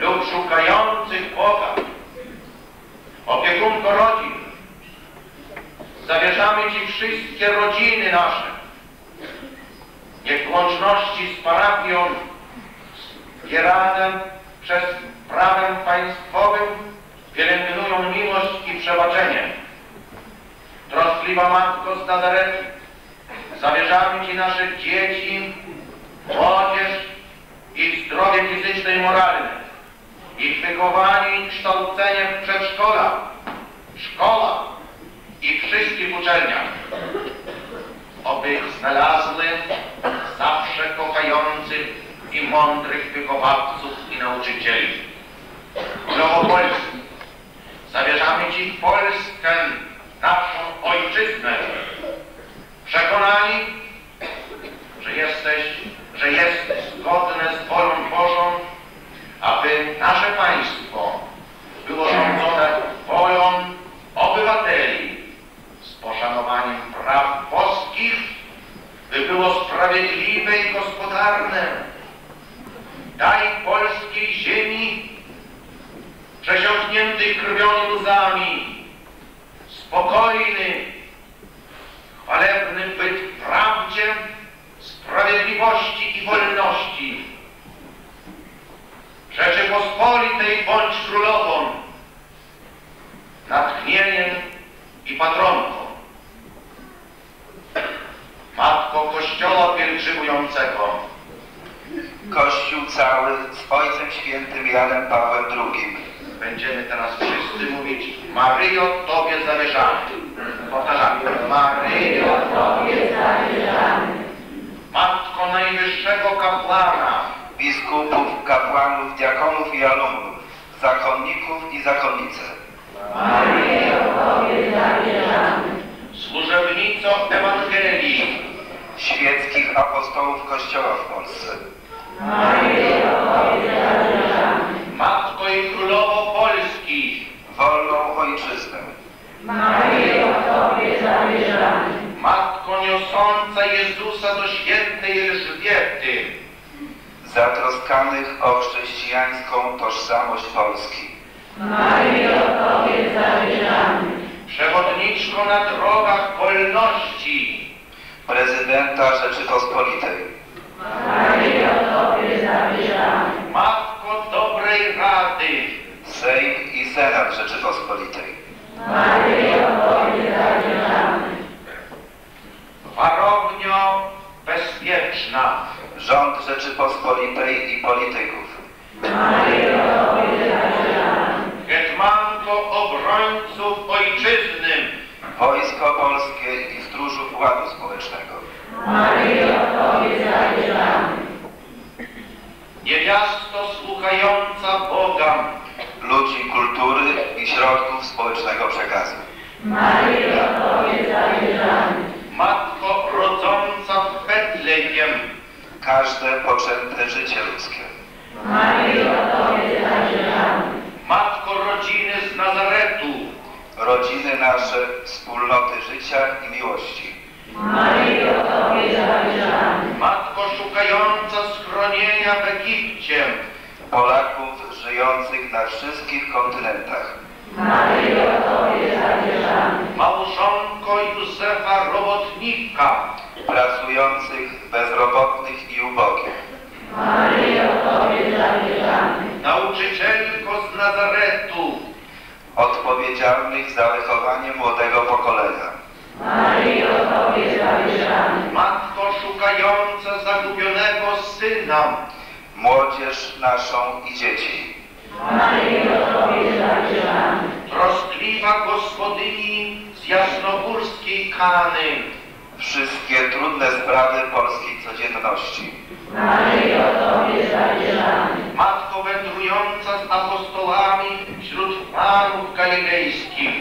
lub szukających Boga. Opiekunko rodzin, zawierzamy Ci wszystkie rodziny nasze. Niech w łączności z parafią wspieranym przez prawem państwowym pielęgnują miłość i przebaczenie. Troskliwa Matko z Nazaretu, Zawierzamy Ci nasze dzieci, młodzież, ich zdrowie fizyczne i moralne, ich wychowanie i kształcenie w przedszkolach, szkołach i wszystkich uczelniach, oby znalazły zawsze kochających i mądrych wychowawców i nauczycieli. Królowo Polski, zawierzamy Ci Polskę, naszą ojczyznę, przekonani, że jesteś, że jest zgodne z wolą Bożą, aby nasze państwo było rządzone wolą obywateli z poszanowaniem praw boskich, by było sprawiedliwe i gospodarne. Daj polskiej ziemi przesiąkniętej krwią łzami spokojny, chwalebny byt w prawdzie, sprawiedliwości i wolności. Rzeczypospolitej bądź królową, natchnieniem i patronką. Matko Kościoła pielgrzymującego, Kościół cały z Ojcem Świętym Janem Pawłem II. Będziemy teraz wszyscy mówić Maryjo, Tobie zawierzamy. Powtarzamy. Maryjo, Tobie zawierzamy. Matko Najwyższego Kapłana, biskupów, kapłanów, diakonów i alumnów, zakonników i zakonnice, Maryjo, Tobie zawierzamy. służebnico Ewangelii, świeckich apostołów Kościoła w Polsce, Maryjo, Tobie zawierzamy. Matko i Królowo Polski, wolną ojczyznę, Maryjo, Tobie zawierzamy. Matko niosąca Jezusa do świętej Elżbiety, zatroskanych o chrześcijańską tożsamość Polski, Maryjo, Tobie zawierzamy. przewodniczko na drogach wolności, prezydenta Rzeczypospolitej, Maryjo, Tobie zawierzamy. Matko dobrej Sejm i Senat Rzeczypospolitej, Maryjo, Tobie zawierzamy. warownio bezpieczna, rząd Rzeczypospolitej i polityków, Maryjo, zawierzamy. hetmanko obrońców ojczyzny, Wojsko Polskie i Stróżów Ładu Społecznego, Maryjo, zawierzamy. Niewiasto słuchająca Boga, ludzi kultury i środków społecznego przekazu, Maryjo. Matko rodząca w Betlejem, każde poczęte życie ludzkie, Maryjo. Matko rodziny z Nazaretu, rodziny nasze, wspólnoty życia i miłości, Maryjo, Tobie. Matko szukająca schronienia w Egipcie, Polaków żyjących na wszystkich kontynentach, Maryjo, Tobie małżonko Józefa Robotnika, pracujących, bezrobotnych i ubogich, Maryjo, Tobie zawierzamy. nauczycielko z Nazaretu, odpowiedzialnych za wychowanie młodego pokolenia, Maryjo, Tobie zawierzamy. Matko szukająca zagubionego syna, młodzież naszą i dzieci, Maryjo, Tobie zawierzamy. troskliwa gospodyni z jasnogórskiej Kany, wszystkie trudne sprawy polskiej codzienności, Maryjo, Tobie zawierzamy. Matko wędrująca z apostołami wśród panów galilejskich,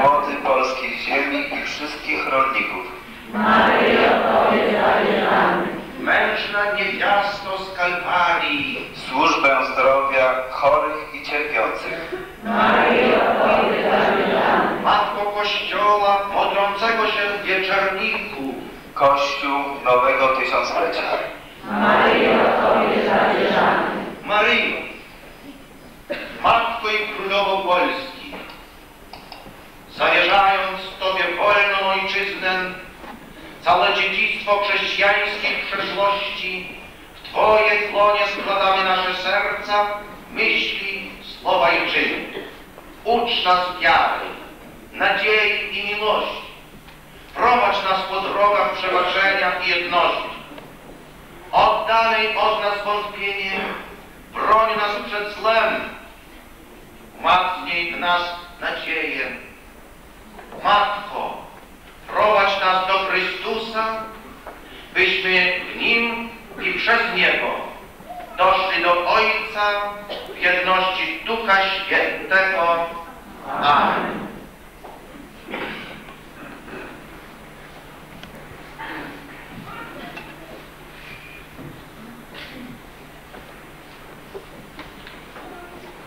młody polskiej ziemi i wszystkich rolników, Maryjo, zawierzamy. mężna niewiasto z Kalwarii, służbę zdrowia chorych i cierpiących, Maryjo, zawierzamy. Matko Kościoła modlącego się w wieczerniku, Kościół nowego tysiąclecia, Maryjo, zawierzamy. Maryjo, Matko i Królowo Polski, zawierzając Tobie wolną ojczyznę, całe dziedzictwo chrześcijańskiej przeszłości, w Twoje dłonie składamy nasze serca, myśli, słowa i czyny. Ucz nas wiary, nadziei i miłości. Prowadź nas po drogach przebaczenia i jedności. Oddalej od nas wątpienie, broń nas przed złem. Umacnij w nas nadzieję. Matko, prowadź nas do Chrystusa, byśmy w Nim i przez Niego doszli do Ojca w jedności Ducha Świętego. Amen.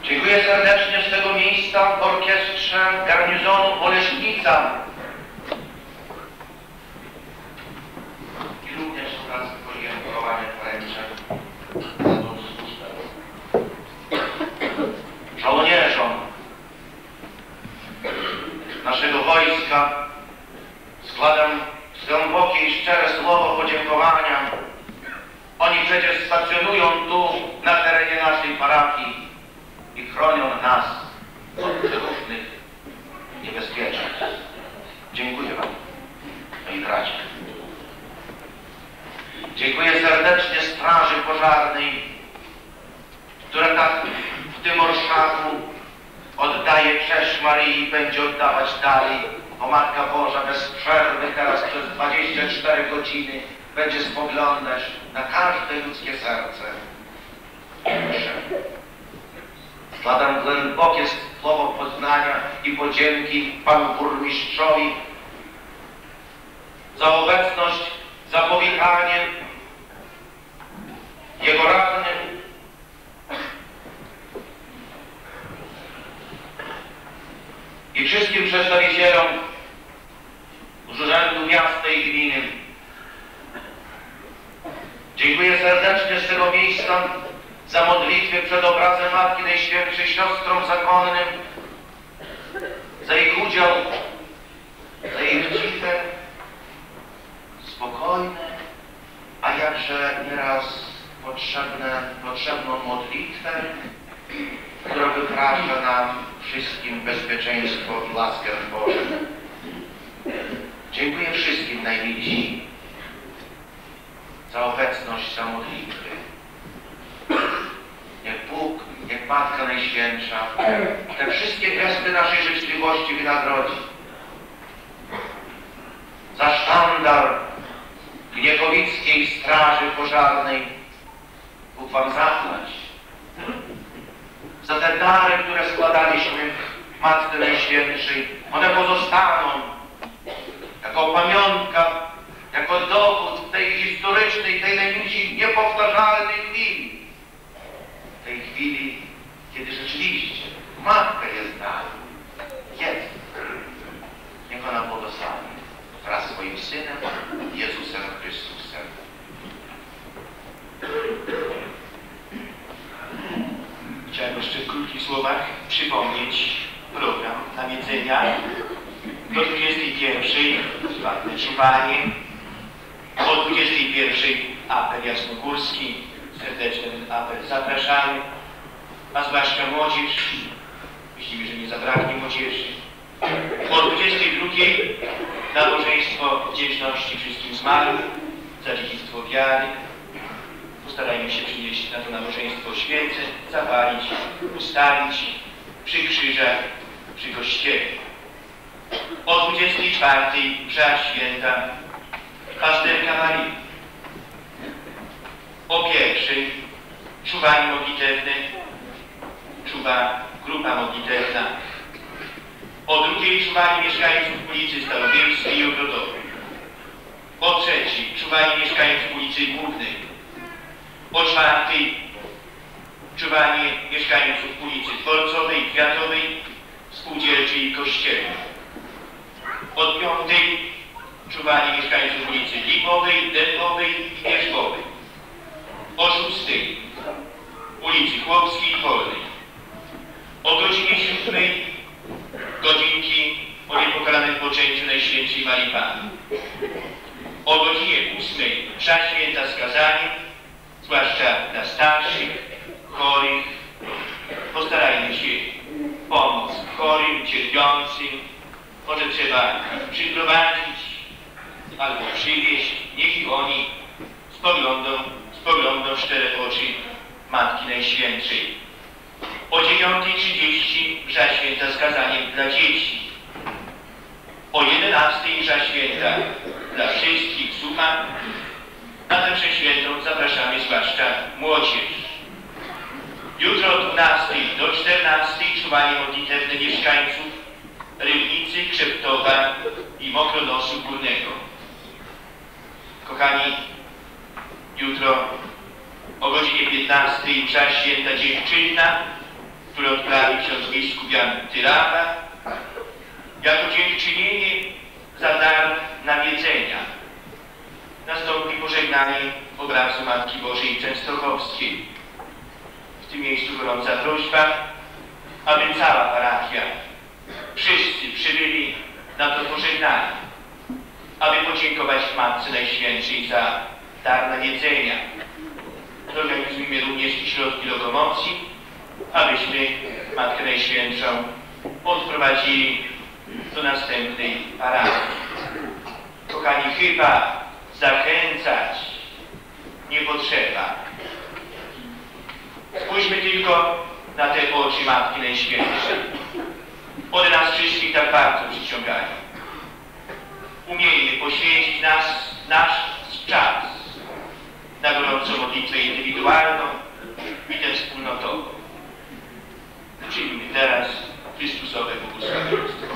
Dziękuję serdecznie miejsca w orkiestrze garnizonu Oleśnica. I również raz podziękowanie poręczę za tą służbę. Żołnierzom, i chronią nas od różnych niebezpieczeństw. Dziękuję Wam, moi bracia. Dziękuję serdecznie Straży Pożarnej, która tak w tym orszaku oddaje cześć Maryi i będzie oddawać Matka Boża bez przerwy teraz przez 24 godziny będzie spoglądać na każde ludzkie serce. Składam głębokie słowo poznania i podzięki Panu Burmistrzowi za obecność, za powitanie Jego radnym, i wszystkim przedstawicielom z Urzędu Miasta i Gminy. Dziękuję serdecznie z tego miejsca za modlitwy przed obrazem Matki Najświętszej siostrom zakonnym, za ich udział, za ich ciche, spokojne, a jakże nieraz potrzebne, potrzebną modlitwę, która wyprasza nam wszystkim bezpieczeństwo i łaskę Bożą. Dziękuję wszystkim najmilsi za obecność, za modlitwy. Niech Bóg, niech Matka Najświętsza te wszystkie gesty naszej życzliwości wynagrodzi. Za sztandar Gniewowickiej Straży Pożarnej Bóg Wam zapłać. Za te dary, które składaliśmy Matce Najświętszej, one pozostaną jako pamiątka, jako dowód tej historycznej, tej najmniej niepowtarzalnej chwili. Tej chwili, kiedy rzeczywiście Matka jest dalej. Jest. Niech ona błogosławi wraz z swoim Synem, Jezusem Chrystusem. Chciałem jeszcze w krótkich słowach przypomnieć program nawiedzenia do 21 prywatne czuwanie, o 21 apel jasnogórski, serdeczny apel zapraszamy, a zwłaszcza młodzież, myślimy, że nie zabraknie młodzieży. O 22 nabożeństwo wdzięczności wszystkim zmarłym za dziedzictwo wiary, Postarajmy się przynieść na to nabożeństwo święce, zapalić, ustawić przy krzyżach, przy kościele. O 24 msza święta pasterka Marii. O pierwszej czuwanie modlitewne, czuwa grupa modlitewna. O drugiej czuwanie mieszkańców ulicy Starowiejskiej i Ogrodowej. O trzeciej czuwanie mieszkańców ulicy Głównej. O czwartej czuwanie mieszkańców ulicy Dworcowej, Kwiatowej, Spółdzielczej i Kościelnej. Od piątej czuwanie mieszkańców ulicy Lipowej, Dębowej i Wierzbowej. O szóstej ulicy Chłopskiej i Polnej. O godzinie siódmej godzinki o niepokalanym poczęciu Najświętszej Marii Panny. O godzinie ósmej msza święta skazanie zwłaszcza dla starszych, chorych. Postarajmy się pomóc chorym, cierpiącym. Może trzeba przyprowadzić albo przywieźć. Niech i oni spoglądą, spoglądą szczere w oczy Matki Najświętszej. O 9.30 msza święta z kazaniem dla dzieci. O 11.00 msza święta dla wszystkich słucha na tę mszę świętą zapraszamy zwłaszcza młodzież. Jutro od 12 do 14 czuwanie modlitewne mieszkańców Rybnicy, Krzeptowa i Mokronosu Górnego. Kochani, jutro o godzinie 15 msza święta dziewczynna, które odprawi ksiądz biskup Jan Tyrawa, jako dziękczynienie za dar nawiedzenia nastąpi pożegnanie obrazu Matki Bożej Częstochowskiej. W tym miejscu gorąca prośba, aby cała parafia, wszyscy przybyli na to pożegnanie, aby podziękować Matce Najświętszej za dar nawiedzenia. Zorganizujmy również środki lokomocji, abyśmy Matkę Najświętszą odprowadzili do następnej parady. Kochani, chyba zachęcać nie potrzeba. Spójrzmy tylko na te oczy Matki Najświętszej. One nas wszystkich tak bardzo przyciągają. Umieli poświęcić nas, nasz czas na gorącą modlitwę indywidualną i tę wspólnotową. Czynimy teraz Chrystusowe błogosławieństwo.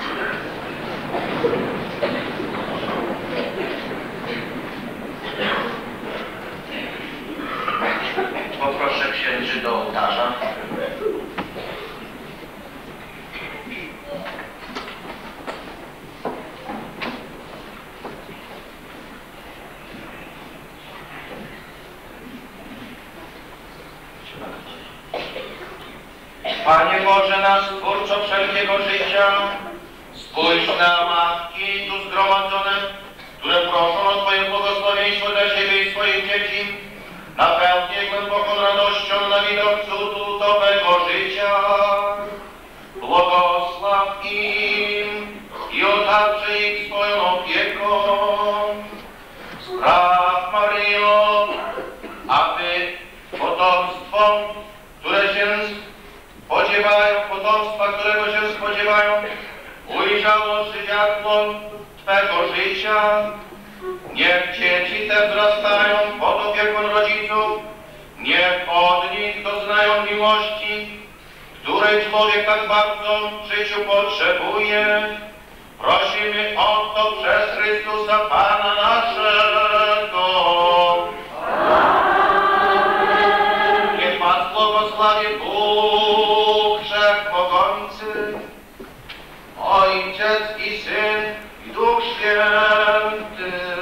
Poproszę księży do ołtarza. Panie Boże, nasz Twórco wszelkiego życia, spójrz na matki tu zgromadzone, które proszą o Twoje błogosławieństwo dla siebie i swoich dzieci, napełnij głęboką radością na widok cudu nowego życia. Błogosław im i otaczaj ich swoją opieką. Spraw, Maryjo, aby potomstwo, które się spodziewają, potomstwa, którego się spodziewają, ujrzało światło Twego życia. Niech dzieci te wzrastają pod opieką rodziców, niech od nich doznają miłości, której człowiek tak bardzo w życiu potrzebuje. Prosimy o to przez Chrystusa Pana naszego. Duch Święty.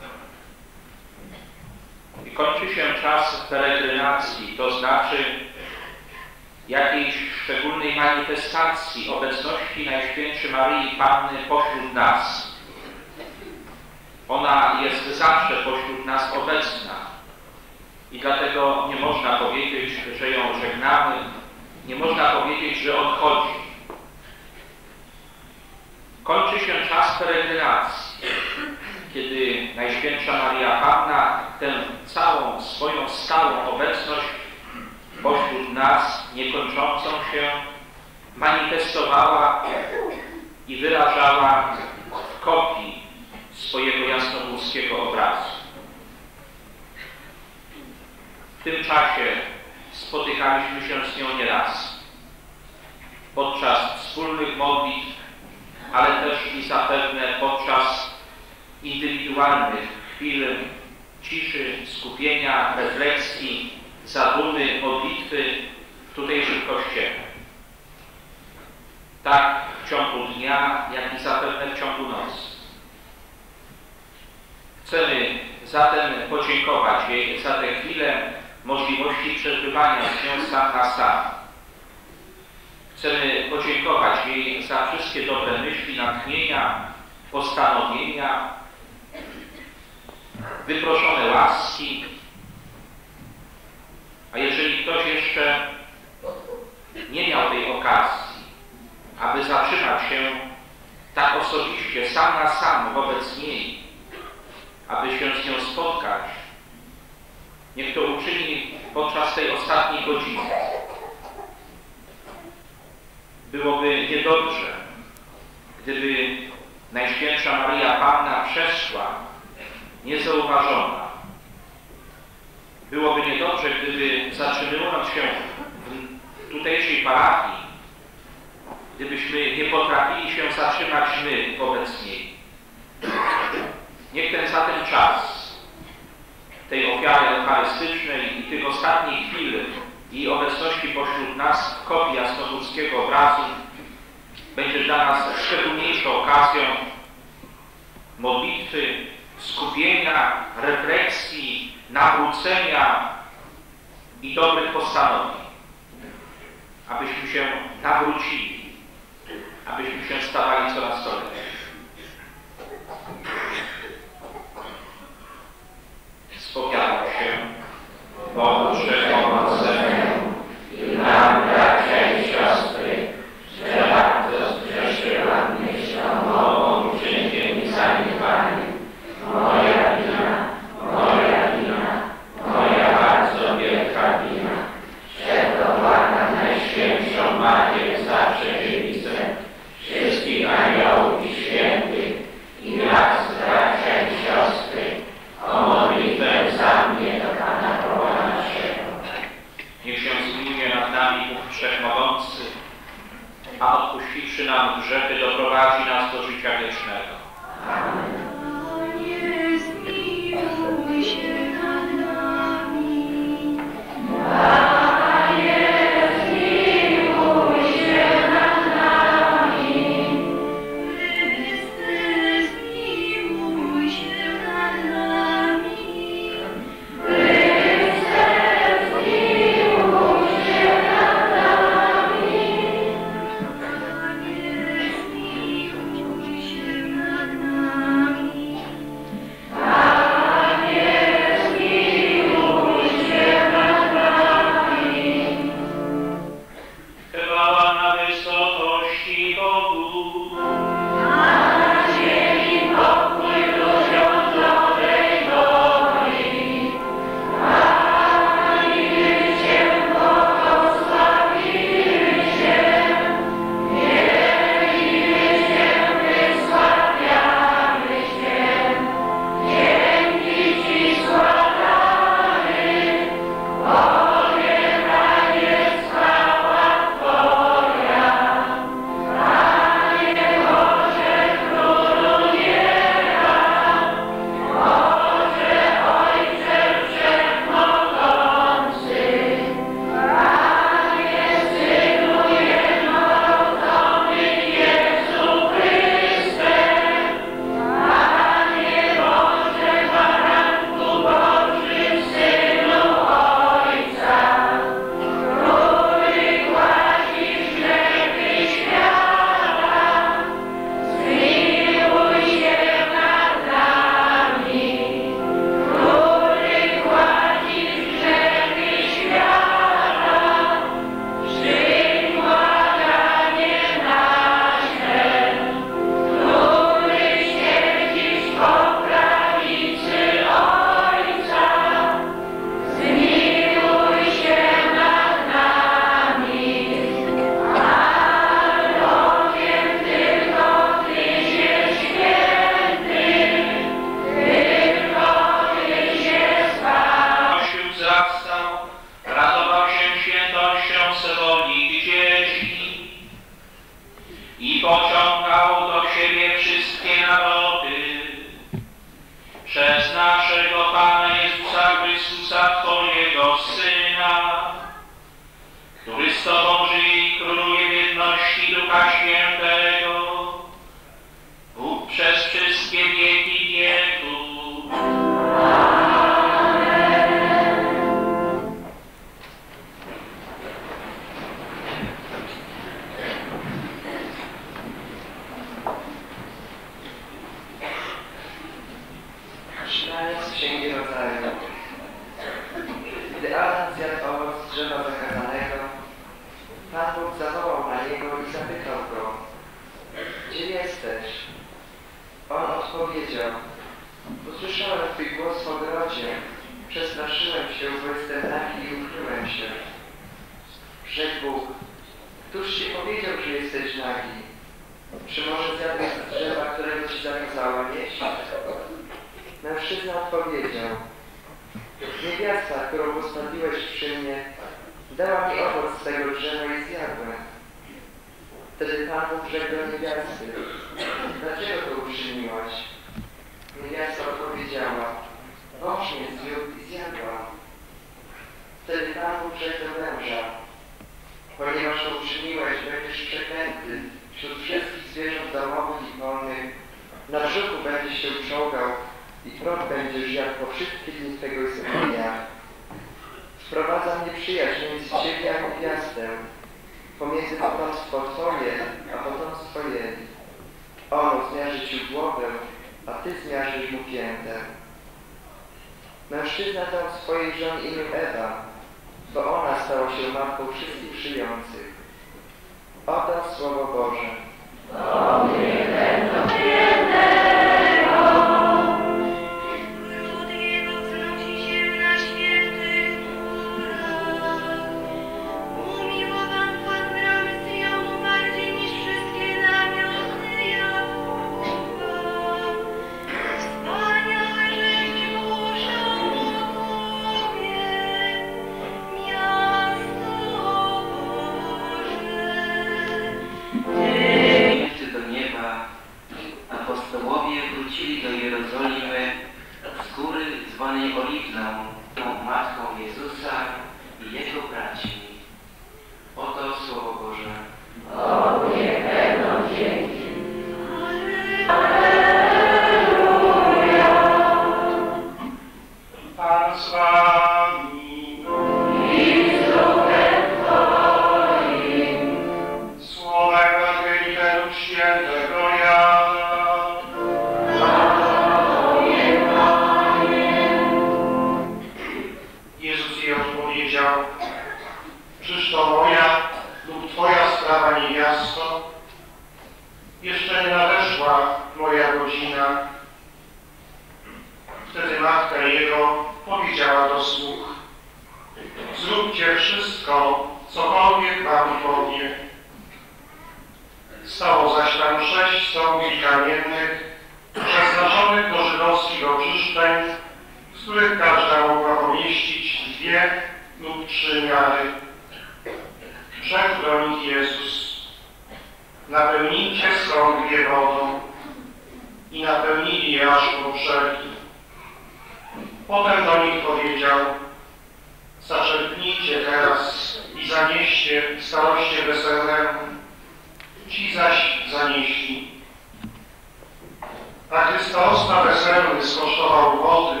Starosta weselny skosztował wody,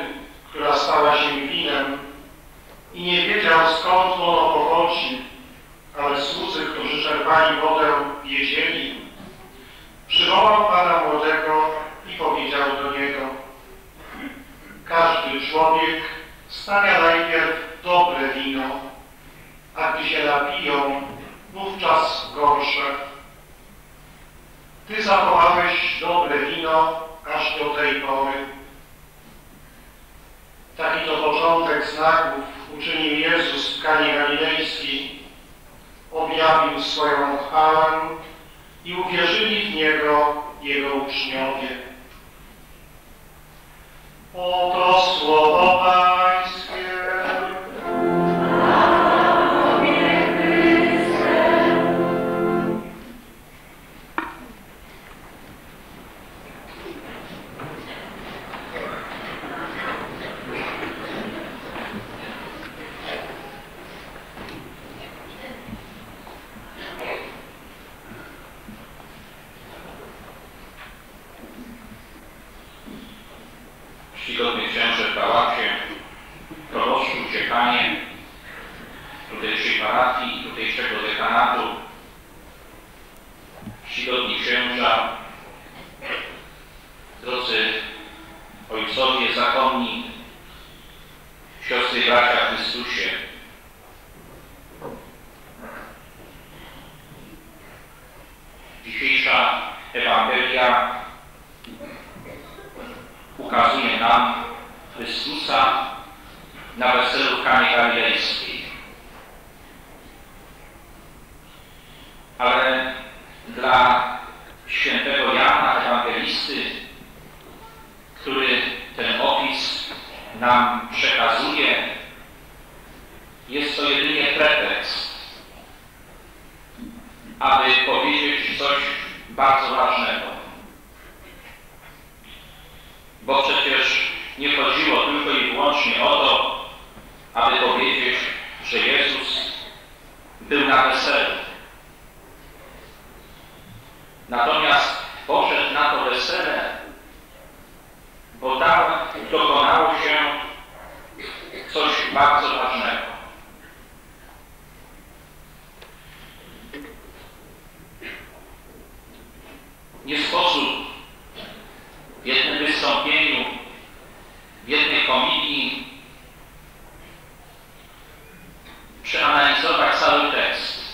która stała się winem i nie wiedział skąd ono pochodzi, ale słudzy, którzy czerpali wodę, wiedzieli. Przywołał Pana Młodego i powiedział do niego Każdy człowiek stawia najpierw dobre wino, a gdy się napiją, wówczas gorsze. Ty zachowałeś dobre wino, aż do tej pory. Taki to początek znaków uczynił Jezus w Kanie Galilejskiej, objawił swoją chwałę i uwierzyli w Niego Jego uczniowie. Oto słowo Pańskie. Ewangelia ukazuje nam Chrystusa na weselu w Kanie Galilejskiej. Ale dla świętego Jana Ewangelisty, który ten opis nam przekazuje, jest to jedynie pretekst, aby powiedzieć coś bardzo ważnego. Bo przecież nie chodziło tylko i wyłącznie o to, aby powiedzieć, że Jezus był na weselu. Natomiast poszedł na to wesele, bo tam dokonało się coś bardzo ważnego. Nie sposób w jednym wystąpieniu, w jednej komedii przeanalizować cały tekst,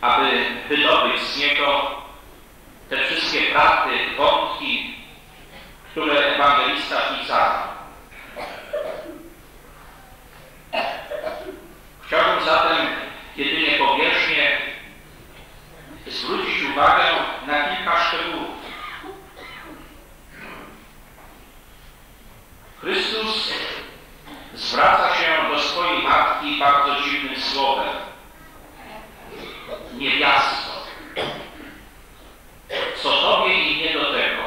aby wydobyć z niego te wszystkie prawdy, wątki, które ewangelista wpisał. Chciałbym zatem jedynie powierzchnie zwrócić uwagę na kilka szczegółów. Chrystus zwraca się do swojej matki bardzo dziwnym słowem. Niewiasto. Co tobie i nie do tego.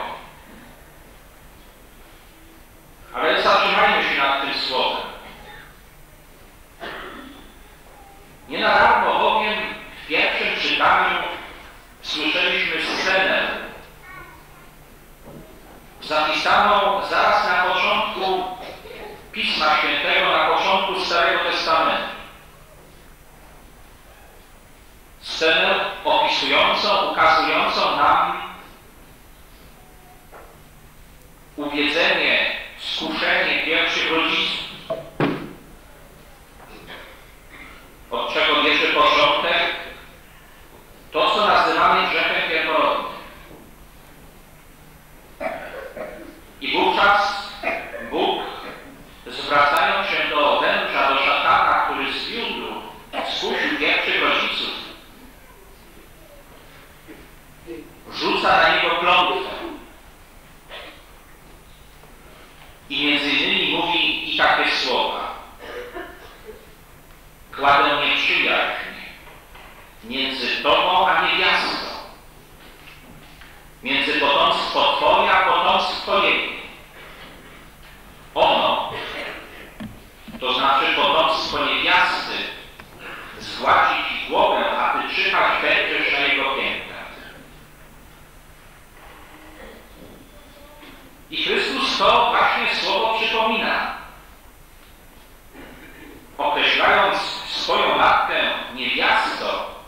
Ale zatrzymajmy się nad tym słowem. Nie na darmo bowiem w pierwszym czytaniu słyszeliśmy scenę zapisaną zaraz na początku Pisma Świętego, na początku Starego Testamentu. Scenę opisującą, ukazującą nam uwiedzenie, skuszenie pierwszych rodziców. Od czego bierze początek to, co nazywamy grzechem pierworodnym. I wówczas Bóg, zwracając się do węża, do szatana, który zwiódł, skusił pierwszych rodziców, rzuca na niego klątwę. I między innymi mówi i takie słowa. Kładę nieprzyjaźń między Tobą a niewiastą, między potomstwo Twoje a potomstwo jej. Ono, to znaczy potomstwo niewiasty, zgładzi Ci głowę, a Ty czyhać będziesz na jego piętach. I Chrystus to właśnie słowo przypomina. Określając swoją matkę niewiasto,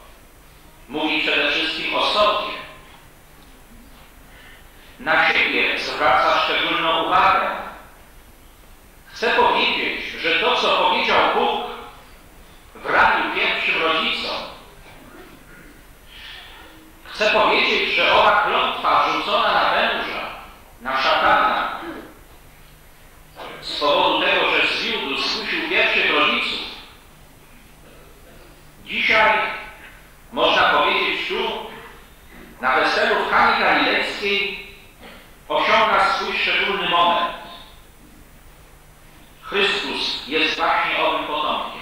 mówi przede wszystkim o sobie. Na siebie zwraca szczególną uwagę. Chcę powiedzieć, że to, co powiedział Bóg w radiu pierwszym rodzicom, chcę powiedzieć, że owa klątwa rzucona na węża, na szatana, z powodu tego, że zwiódł, skusił pierwszych rodziców, dzisiaj można na weselu w Kanie Galilejskiej osiąga swój szczególny moment. Chrystus jest właśnie owym potomkiem.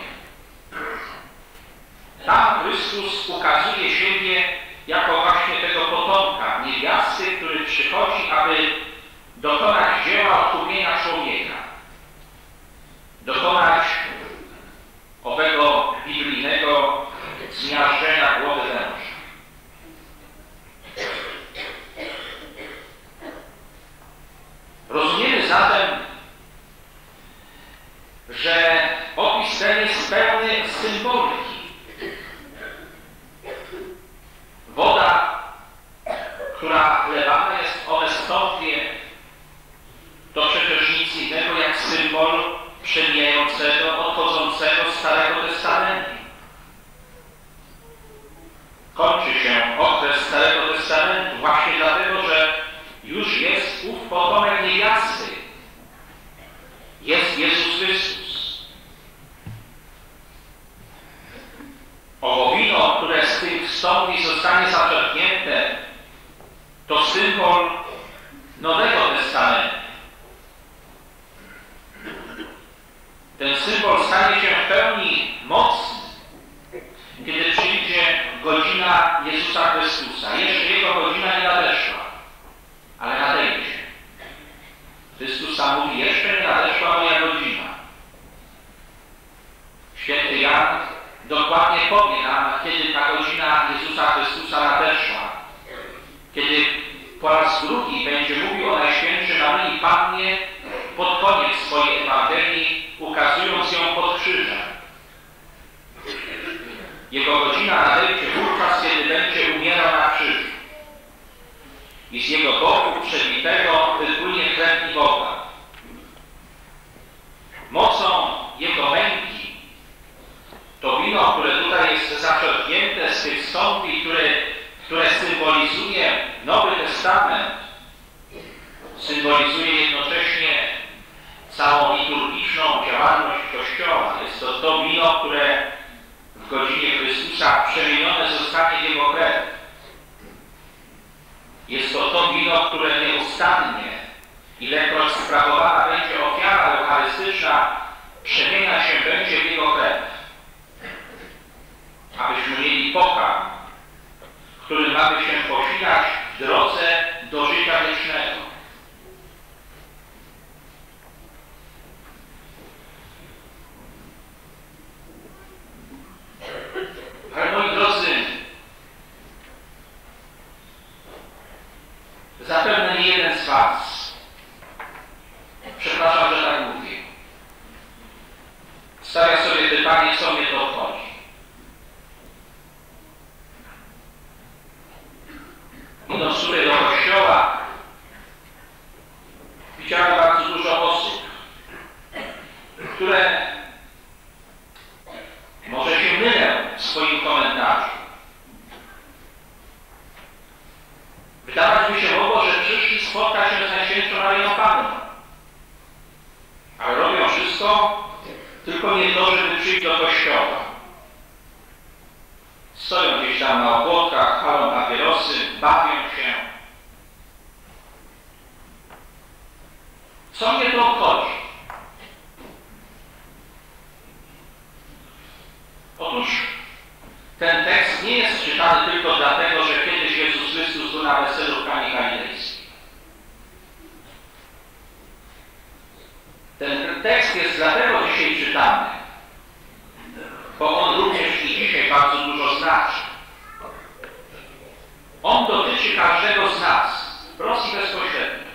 Tam Chrystus ukazuje siebie jako właśnie tego potomka, niewiasty, który przychodzi, aby dokonać dzieła odkupienia człowieka. Dokonać owego biblijnego zmiażdżenia głowy węża. Rozumiemy zatem, że opis ten jest pełny symboliki. Woda, która lewana jest w Onestowie, to przecież nic innego jak symbol przemijającego, odchodzącego Starego Testamentu. Kończy się okres Starego Testamentu właśnie dlatego, potomek niewiasty. Jest Jezus Chrystus. Owo wino, które z tych stąpi zostanie zaczerpnięte, to symbol Nowego Testamentu. Ten symbol stanie się w pełni mocny, kiedy przyjdzie godzina Jezusa Chrystusa. Jeszcze Jego godzina nie nadeszła, ale nadejdzie. Chrystus sam mówi, jeszcze nie nadeszła moja godzina. Święty Jan dokładnie powie nam, kiedy ta godzina Jezusa Chrystusa nadeszła. Kiedy po raz drugi będzie mówił o Najświętszej Maryi Pannie pod koniec swojej Ewangelii, ukazując ją pod krzyżem. Jego godzina nadejdzie wówczas, kiedy będzie umierał na krzyżu. I z jego boku przebitego wypłynie krew i woda. Mocą jego męki to wino, które tutaj jest zaczerpnięte z tych stąpi, które, które symbolizuje Nowy Testament, symbolizuje jednocześnie całą liturgiczną działalność Kościoła. Jest to to wino, które w godzinie Chrystusa przemienione zostanie w Jego krew. Jest to to wino, które nieustannie, ilekroć sprawowana będzie ofiara eucharystyczna, przemienia się będzie w Jego krew. Abyśmy mieli pokarm, który mamy się posilać w drodze do życia wiecznego. Ale moi drodzy, zapewne nie jeden z Was, przepraszam, że tak mówię, stawia sobie pytanie, co mnie to obchodzi. Idąc sobie do kościoła, widziałem bardzo dużo osób, które może się mylę w swoim komentarzu. Wydawać mi się mogło, że przyszli spotkać się z Najświętszą Maryją Panną. Ale robią wszystko, tylko nie to, żeby przyjść do kościoła. Stoją gdzieś tam na obłotkach, palą papierosy, bawią się. Co mnie to obchodzi? Otóż ten tekst nie jest czytany tylko dlatego, że kiedyś Jezus Chrystus był na weselu w Kanie. Ten tekst jest dlatego dzisiaj czytany, bo on również i dzisiaj bardzo dużo znaczy. On dotyczy każdego z nas, wprost i bezpośrednio.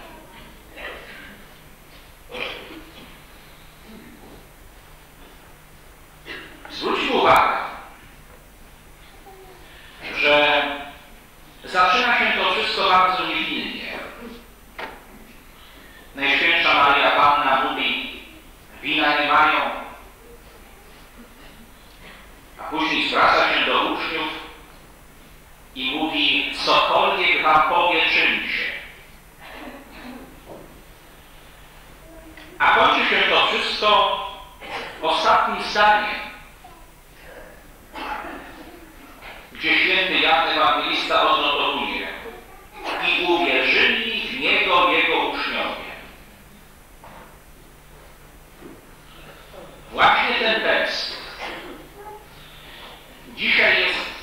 Zwróćmy uwagę, że zaczyna się to wszystko bardzo niewinnie. Najświętsza Maria Panna mówi, wina nie mają, a później zwraca się do uczniów i mówi, cokolwiek wam powie, czyńcie. A kończy się to wszystko ostatnim zdaniem, gdzie święty Jan Ewangelista odnotowuje i uwierzyli w Niego Jego uczniowie. Właśnie ten tekst dzisiaj jest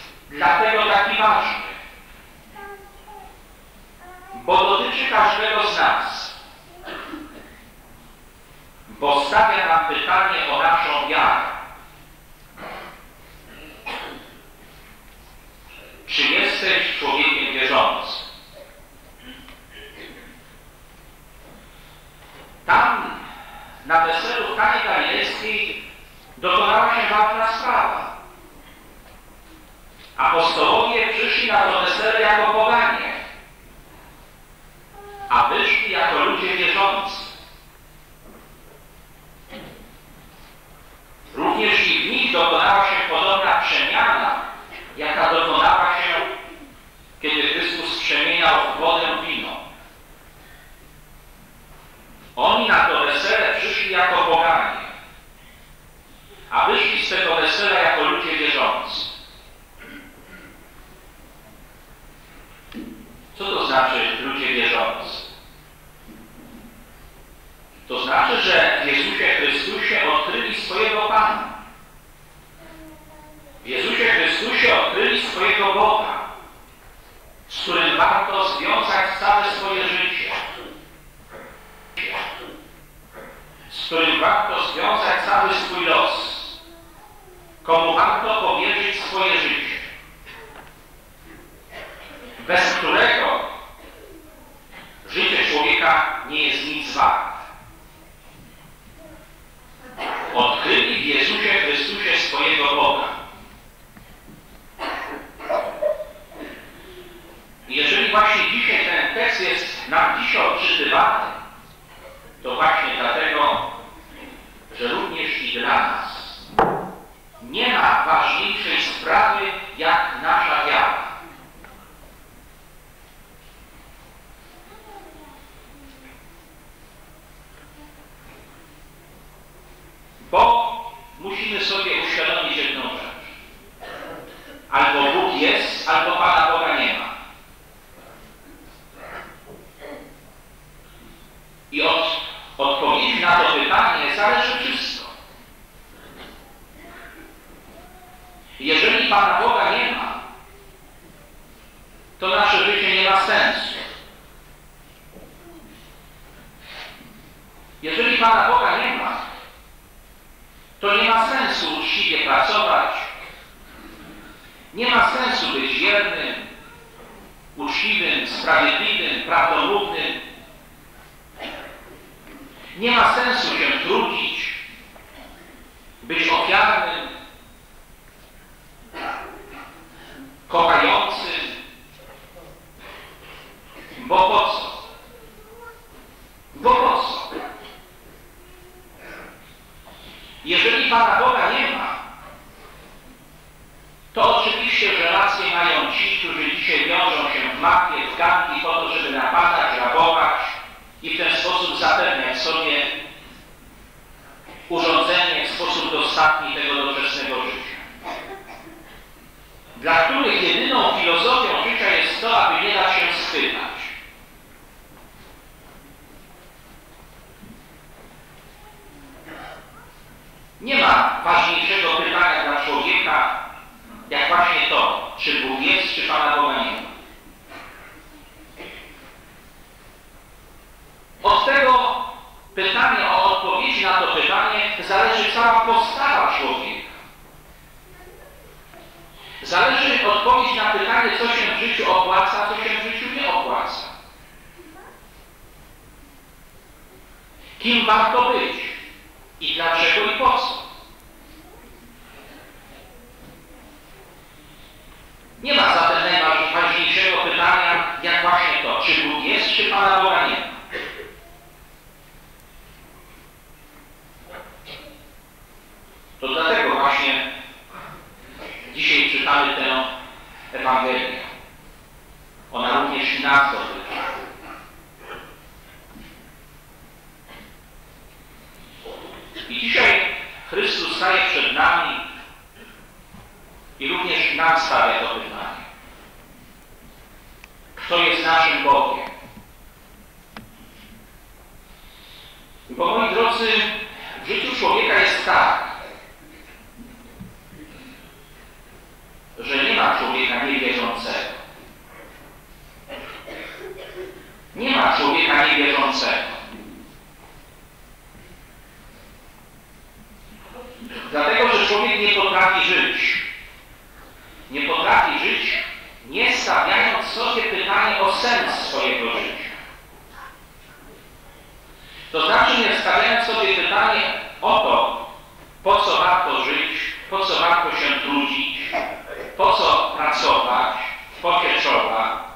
Podkeczowa,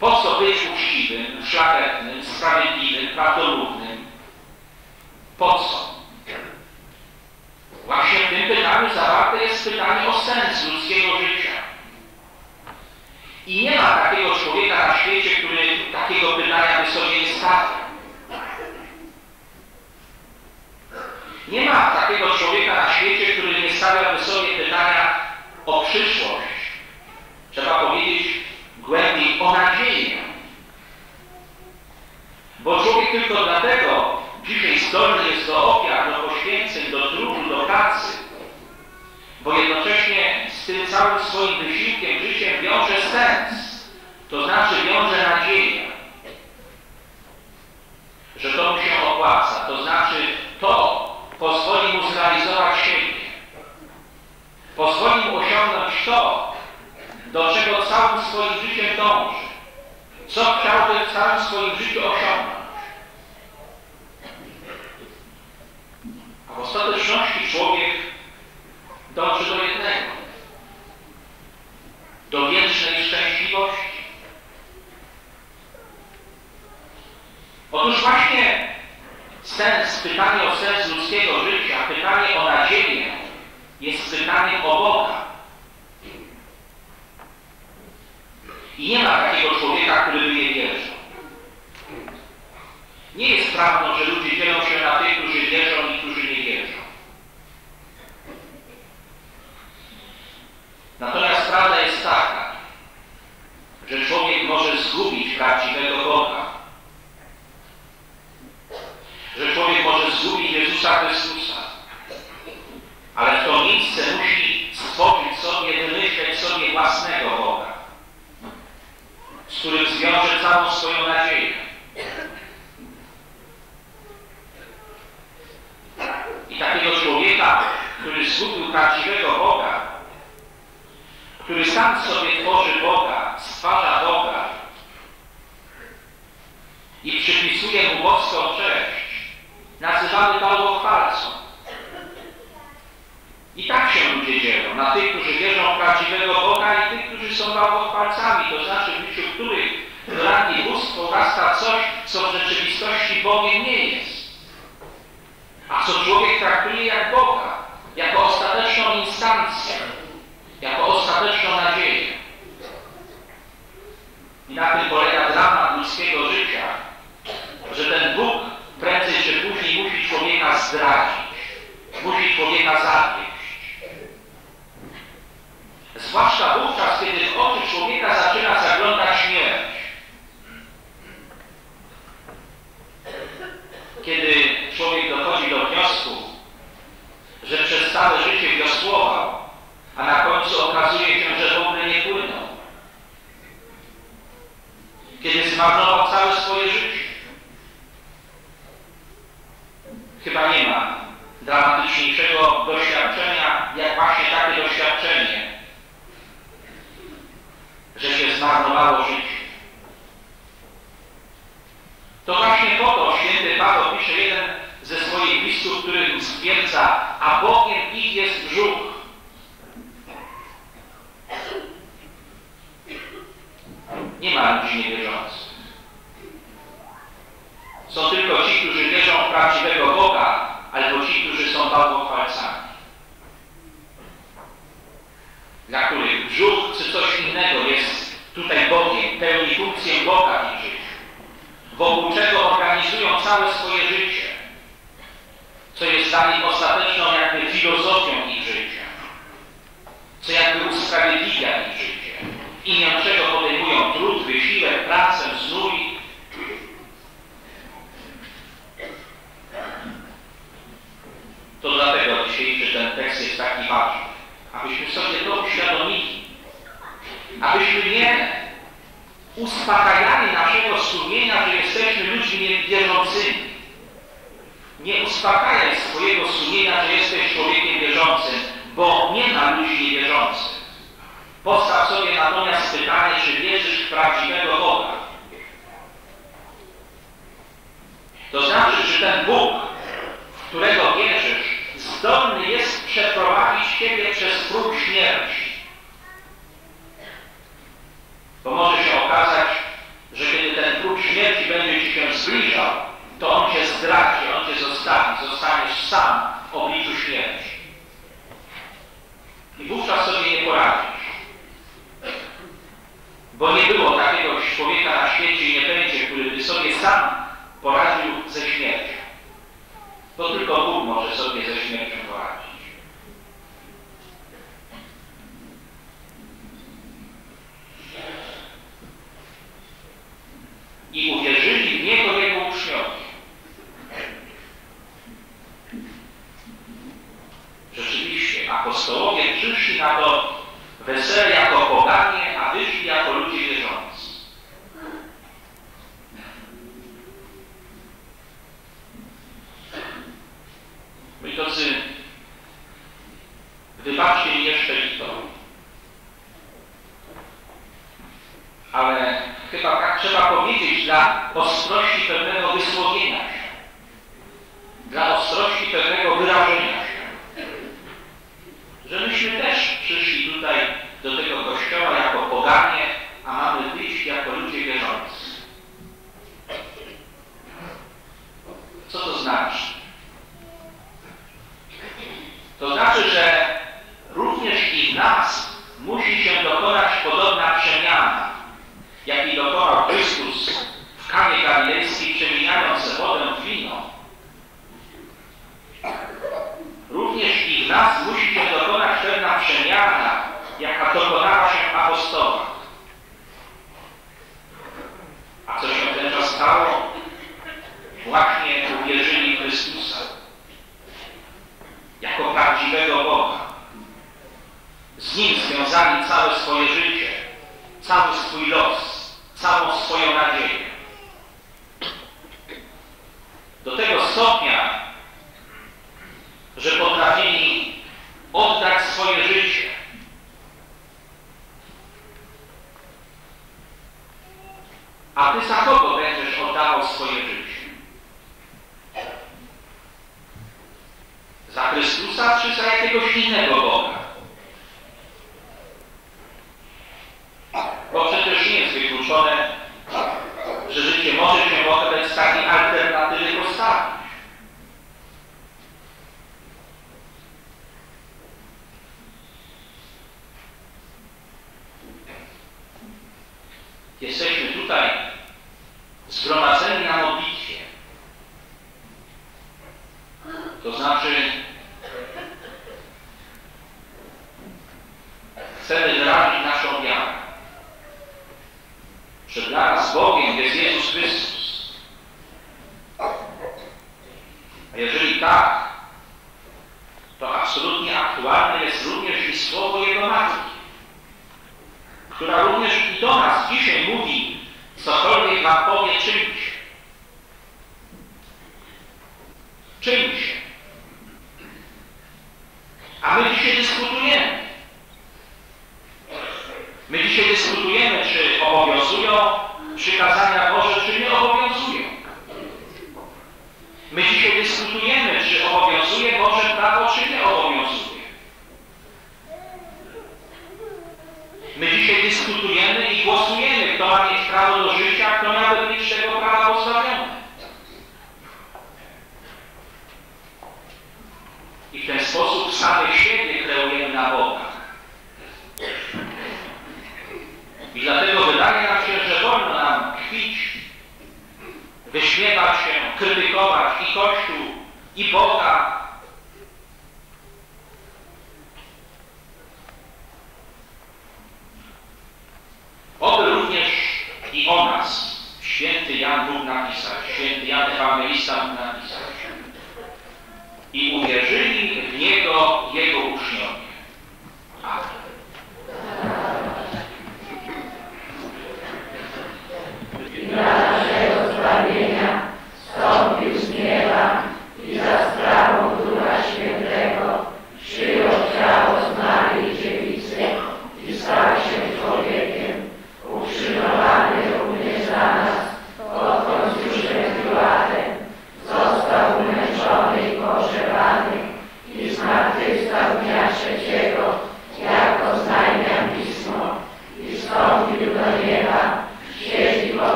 po co być uczciwym, szlachetnym, sprawiedliwym, prawdomównym? Po co? Właśnie w tym pytaniu zawarte jest pytanie o sens ludzkiego życia. I nie ma takiego człowieka na świecie, który takiego pytania by sobie nie stawiał. Nie ma takiego człowieka na świecie, który nie stawiałby sobie pytania o przyszłość trzeba powiedzieć głębiej o nadziei, Bo człowiek tylko dlatego dzisiaj zdolny jest do ofiar, do poświęceń, do trudu, do pracy, bo jednocześnie z tym całym swoim wysiłkiem, życiem wiąże sens, to znaczy wiąże nadzieję, że to mu się opłaca, to znaczy to pozwoli mu zrealizować siebie, pozwoli mu osiągnąć to, do czego całym swoim życiem dąży, co chciałby w całym swoim życiu osiągnąć. A w ostateczności człowiek dąży do jednego, do wiecznej szczęśliwości. Otóż właśnie sens, pytanie o sens ludzkiego życia, pytanie o nadzieję jest pytaniem o Boga. I nie ma takiego człowieka, który by nie wierzył. Nie jest prawdą, że ludzie dzielą się na tych, którzy wierzą i którzy nie wierzą. Natomiast prawda jest taka, że człowiek może zgubić prawdziwego Boga. Że człowiek może zgubić Jezusa Chrystusa. Ale w to miejsce musi stworzyć sobie, wymyśleć sobie własnego Boga, z którym zwiąże całą swoją nadzieję. I takiego człowieka, który zgubił prawdziwego Boga, który sam sobie tworzy Boga, stwarza Boga i przypisuje mu boską cześć, nazywamy bałwochwalcą. I tak się ludzie dzielą na tych, którzy wierzą w prawdziwego Boga i tych, którzy są bałwochwalcami, to znaczy w życiu których do rangi bóstwo coś, co w rzeczywistości Bogiem nie jest. A co człowiek traktuje jak Boga, jako ostateczną instancję, jako ostateczną nadzieję. I na tym polega dramat ludzkiego życia, że ten Bóg prędzej czy później musi człowieka zdradzić, musi człowieka zawieść. Zwłaszcza wówczas, kiedy w oczy człowieka zaczyna zaglądać śmierć. Kiedy człowiek dochodzi do wniosku, że przez całe życie wiosłował, a na końcu okazuje się, że w ogóle nie płynął. Kiedy zmarnował całe swoje życie. Chyba nie ma dramatyczniejszego doświadczenia, jak właśnie takie doświadczenie, że się zmarnowało życie. To właśnie po to święty Paweł pisze jeden ze swoich listów, których stwierdza, a Bogiem ich jest brzuch. Nie ma ludzi niewierzących. Są tylko ci, którzy wierzą w prawdziwego Boga, albo ci, którzy są bałwochwalcami. Dla których brzuch czy coś innego jest tutaj Bogiem, pełni funkcję Boga w ich życiu, wokół czego organizują całe swoje życie, co jest dla nich ostateczną jakby filozofią ich życia, co jakby usprawiedliwia ich życie, imię czego podejmują trud, wysiłek, pracę, znój, To dlatego dzisiejszy ten tekst jest taki ważny, abyśmy sobie to uświadomili, abyśmy nie uspokajali naszego sumienia, że jesteśmy ludźmi niewierzącymi. Nie uspokajaj swojego sumienia, że jesteś człowiekiem wierzącym, bo nie ma ludzi niewierzących. Postaw sobie natomiast pytanie, czy wierzysz w prawdziwego Boga. To znaczy, czy ten Bóg, którego wierzysz, zdolny jest przeprowadzić Ciebie przez próg śmierci. Bo może się okazać, że kiedy ten próg śmierci będzie Ci się zbliżał, to On Cię zdradzi, On Cię zostawi, zostaniesz sam w obliczu śmierci. I wówczas sobie nie poradzisz. Bo nie było takiego człowieka na świecie i nie będzie, który by sobie sam poradził ze śmiercią. To tylko Bóg może sobie ze śmiercią poradzić.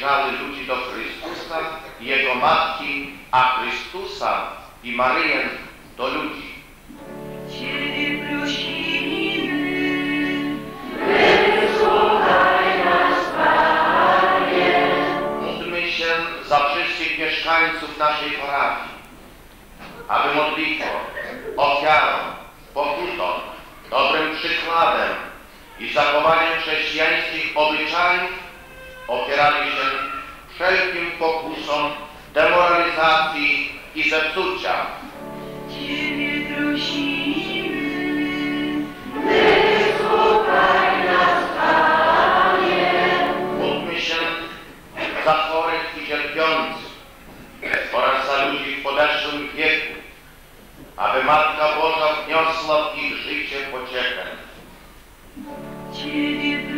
Zbliżały ludzi do Chrystusa i Jego Matki, a Chrystusa i Maryję do ludzi. Ciebie prosimy, Módlmy się za wszystkich mieszkańców naszej parafii, aby modlitwą, ofiarą, pokutą, dobrym przykładem i zachowaniem chrześcijańskich obyczajów opierali się wszelkim pokusom demoralizacji i zepsucia. Ciebie prosimy, Módlmy się za chorych i cierpiących oraz za ludzi w podeszłym wieku, aby Matka Boża wniosła w ich życie pociechę. Ciebie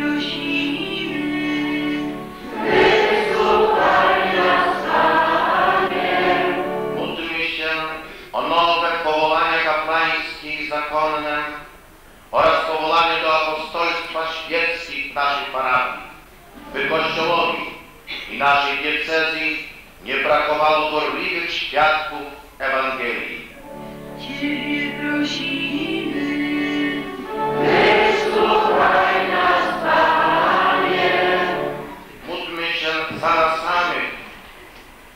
zakonne oraz powołanie do apostolstwa świeckich w naszej parafii, by Kościołowi i naszej diecezji nie brakowało gorliwych świadków Ewangelii. Ciebie prosimy, Módlmy się za nas samych,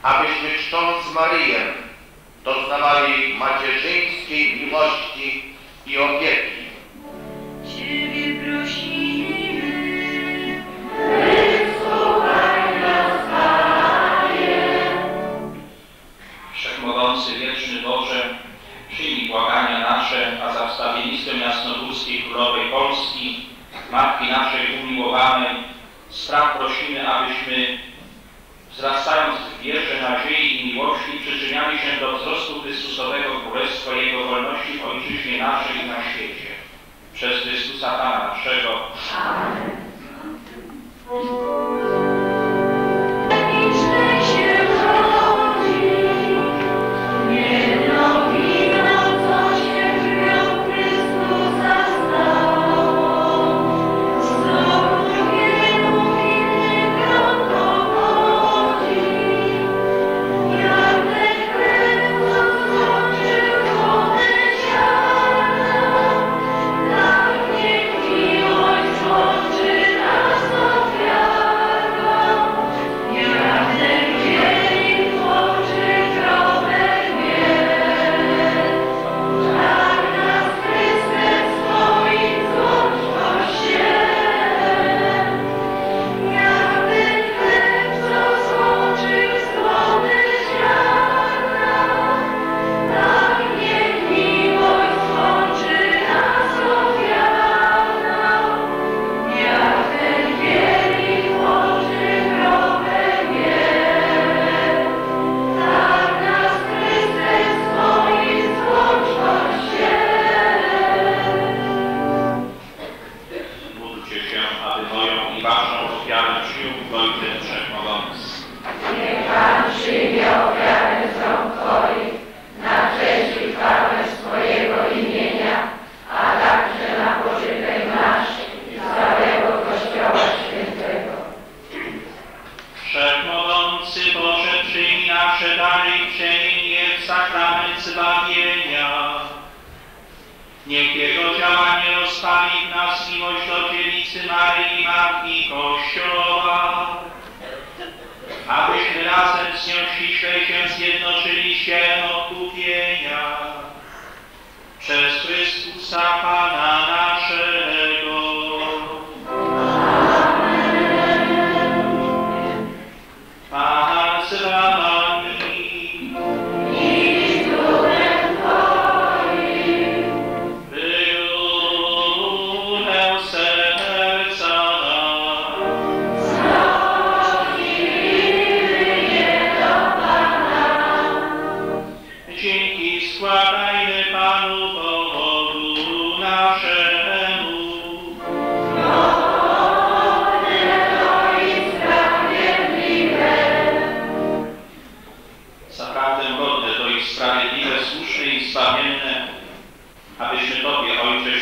abyśmy czcząc Maryję doznawali macierzyńskiej miłości i opieki. Ciebie prosimy, Wszechmogący, wieczny Boże, przyjmij błagania nasze, a za wstawiennictwem jasnogórskiej Królowej Polski, Matki naszej umiłowanej, spraw prosimy, abyśmy wzrastając w wierze, nadziei i miłości przyczyniali się do wzrostu Chrystusowego Królestwa i Jego wolności w Ojczyźnie naszej i na świecie. Przez Chrystusa Pana naszego. liczne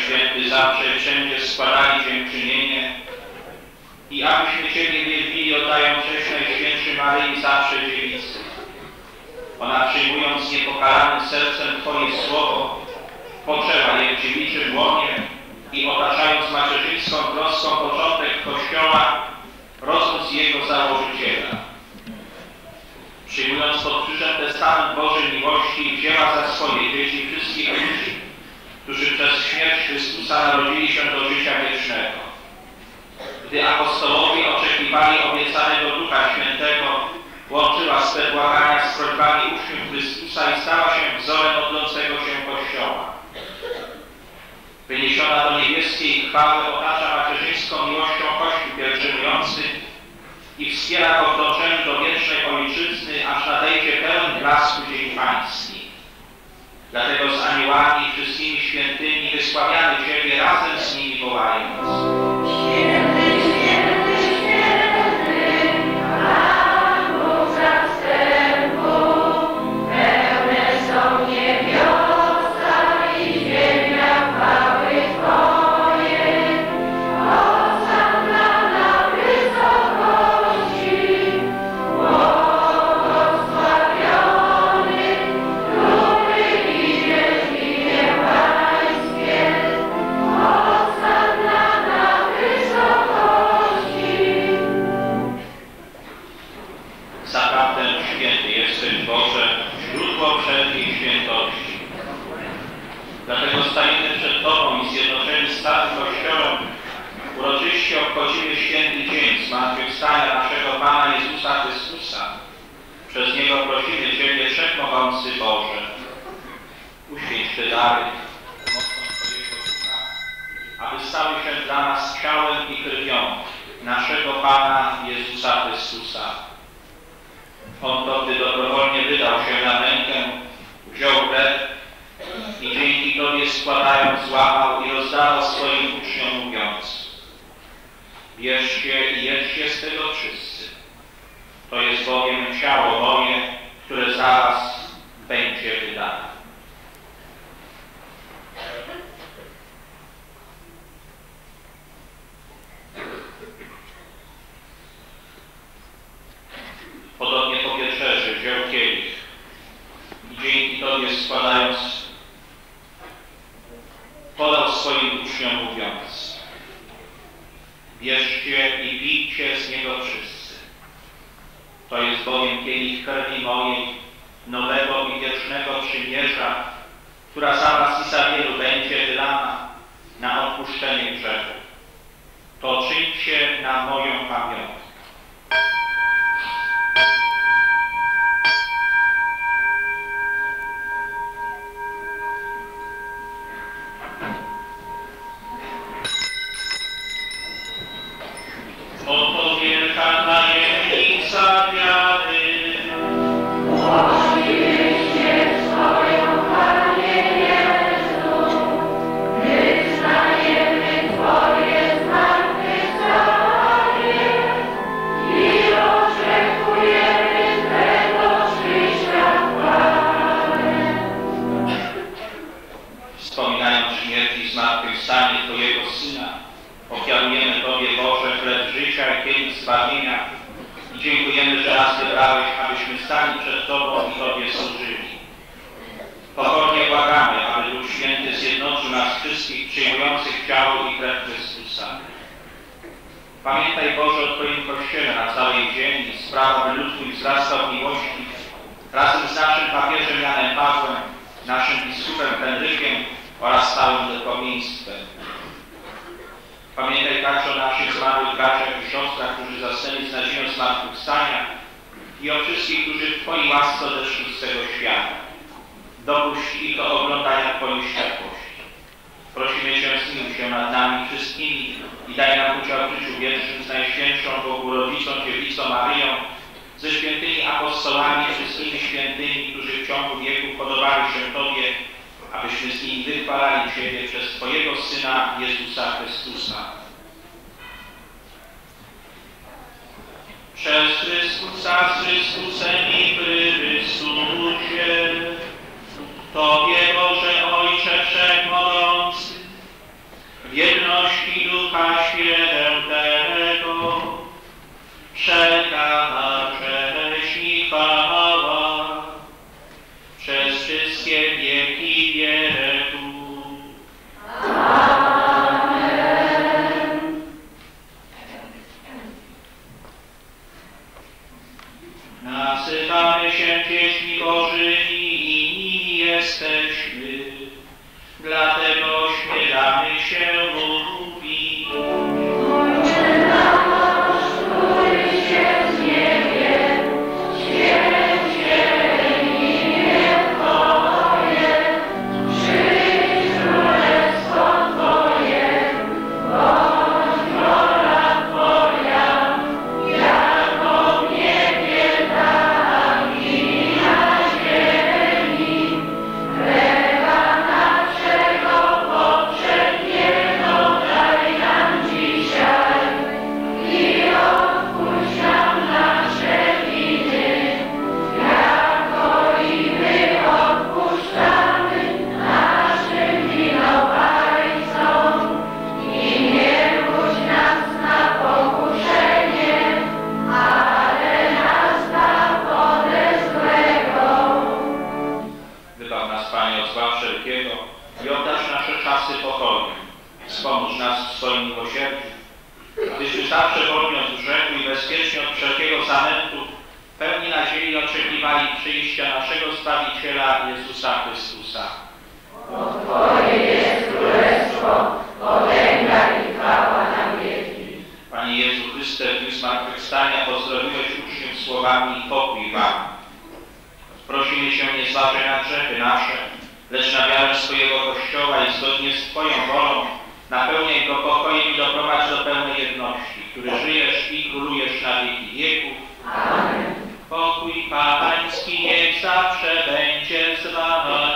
Święty, zawsze wszędzie składali dziękczynienie i abyśmy Ciebie wielbili, oddając cześć Najświętszej Maryi zawsze dziewicy. Ona przyjmując niepokalanym sercem Twoje słowo, poczęła je w dziewiczym łonie i otaczając macierzyńską troską początek Kościoła, rodząc jego założyciela. Przyjmując pod krzyżem testament Bożej miłości, wzięła za swoje dzieci wszystkich ludzi, którzy przez śmierć Chrystusa narodzili się do życia wiecznego. Gdy apostołowie oczekiwali obiecanego Ducha Świętego, łączyła swe błagania z prośbami uczniów Chrystusa i stała się wzorem modlącego się Kościoła. Wyniesiona do niebieskiej chwały otacza macierzyńską miłością Kościół pielgrzymujący i wspiera go w do wiecznej Ojczyzny, aż nadejdzie pełen blasku Dzień Pański. Dlatego z aniołami i wszystkimi świętymi wysławiamy Ciebie razem z nimi wołając. Wszechmogący Boże. Uświęć te dary mocą Twojego Ducha, aby stały się dla nas ciałem i krwią naszego Pana Jezusa Chrystusa. On to, gdy dobrowolnie wydał się na mękę, wziął chleb i dzięki Tobie składając złamał i rozdawał swoim uczniom mówiąc Bierzcie i jedzcie z tego wszyscy. To jest bowiem ciało moje, które za Was będzie wydane. Podobnie po wieczerzy wziął kielich i dzięki Tobie składając, podał swoim uczniom mówiąc Bierzcie i pijcie z niego wszyscy. To jest bowiem kielich krwi mojej, nowego i wiecznego przymierza, która za was i za wielu będzie wylana na odpuszczenie grzechów. To czyńcie na moją pamiątkę. Dlatego śmielamy się mu. grzechy nasze, lecz na wiarę swojego Kościoła i zgodnie z Twoją wolą napełniaj go pokojem i doprowadź do pełnej jedności, który żyjesz i królujesz na wieki wieków. Amen. Pokój Pański niech zawsze będzie z Wami.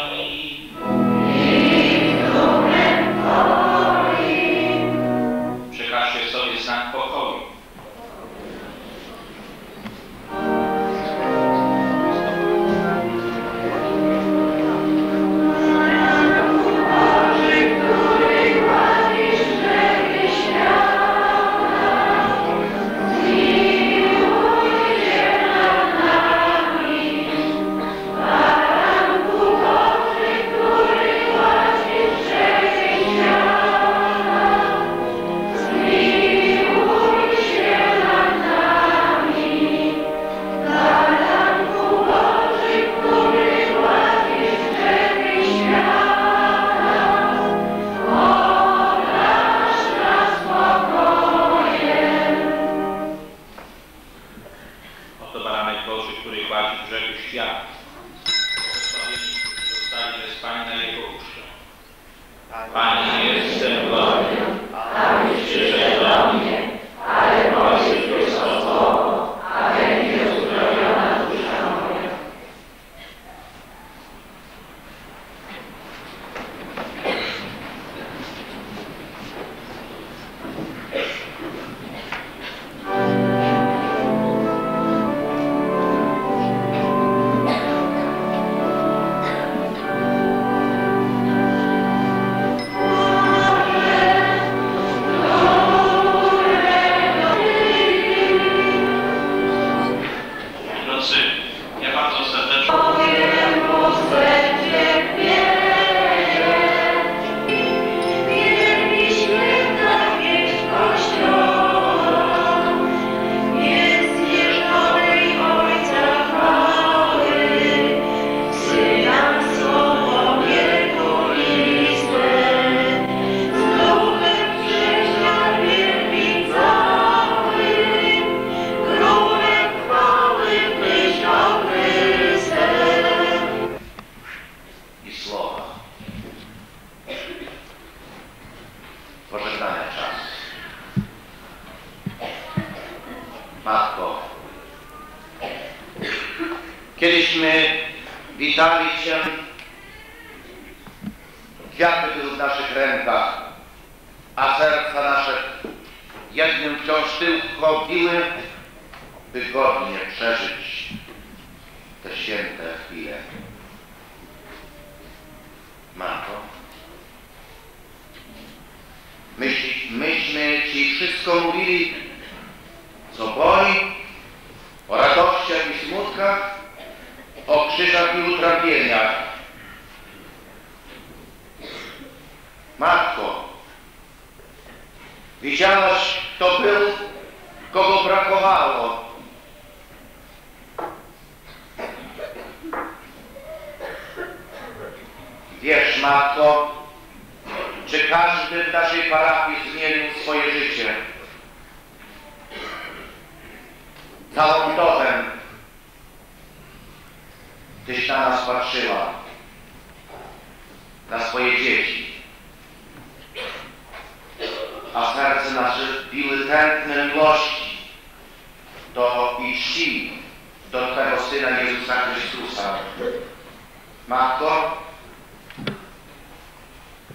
Matko,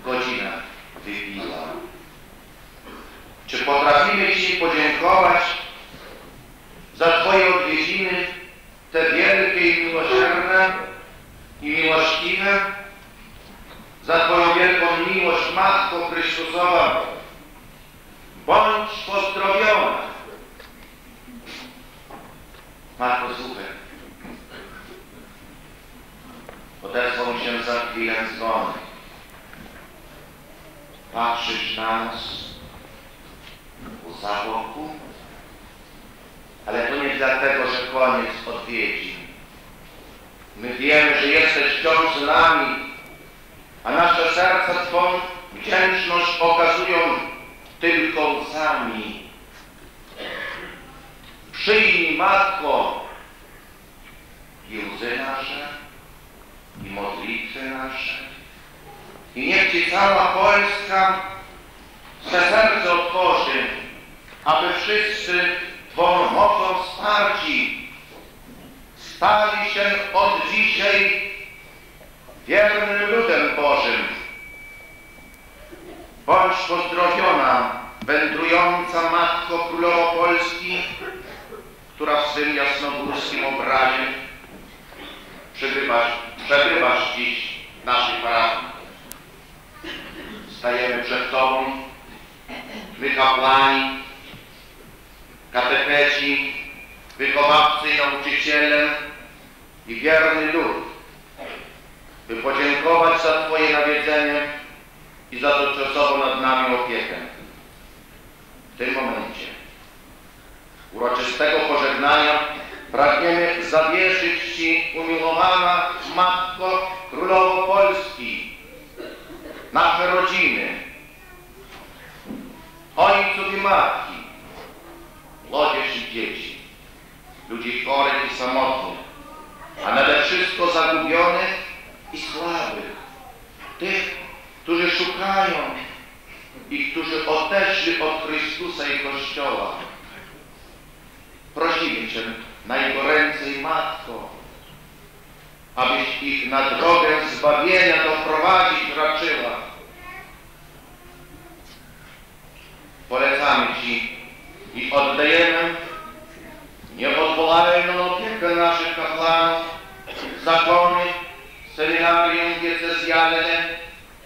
godzina wybiła. Czy potrafimy Ci podziękować za Twoje odwiedziny, te wielkie i miłosierne i miłościwe, za Twoją wielką miłość, Matko Chrystusowa. Bądź pozdrowiona. Matko, słuchaj. Odezwał się za chwilę dzwonek. Patrzysz na nas za boku, ale to nie dlatego, że koniec odwiedzi. My wiemy, że jesteś wciąż z nami, a nasze serca Twą wdzięczność okazują tylko łzami. Przyjmij, Matko, i łzy nasze, i modlitwy nasze, i niech Ci cała Polska swe serce otworzy, aby wszyscy Twą mocą wsparci stali się od dzisiaj wiernym ludem Bożym. Bądź pozdrowiona, wędrująca Matko Królowo Polski, która w swym jasnogórskim obrazie przebywasz, przebywasz dziś w naszej parafii. Stajemy przed Tobą, my kapłani, katecheci, wychowawcy i nauczyciele i wierny lud, by podziękować za Twoje nawiedzenie i za doczasową nad nami opiekę. W tym momencie uroczystego pożegnania pragniemy zawierzyć Ci, umiłowana Matko Królowo Polski, nasze rodziny, ojców i matki, młodzież i dzieci, ludzi chorych i samotnych, a nade wszystko zagubionych i słabych, tych, którzy szukają i którzy odeszli od Chrystusa i Kościoła. Prosimy Cię, najgoręcej Matko, abyś ich na drogę zbawienia doprowadzić raczyła. Polecamy Ci i oddajemy nieodwołalną opiekę naszych kapłanów, zakony, seminarium diecezjalne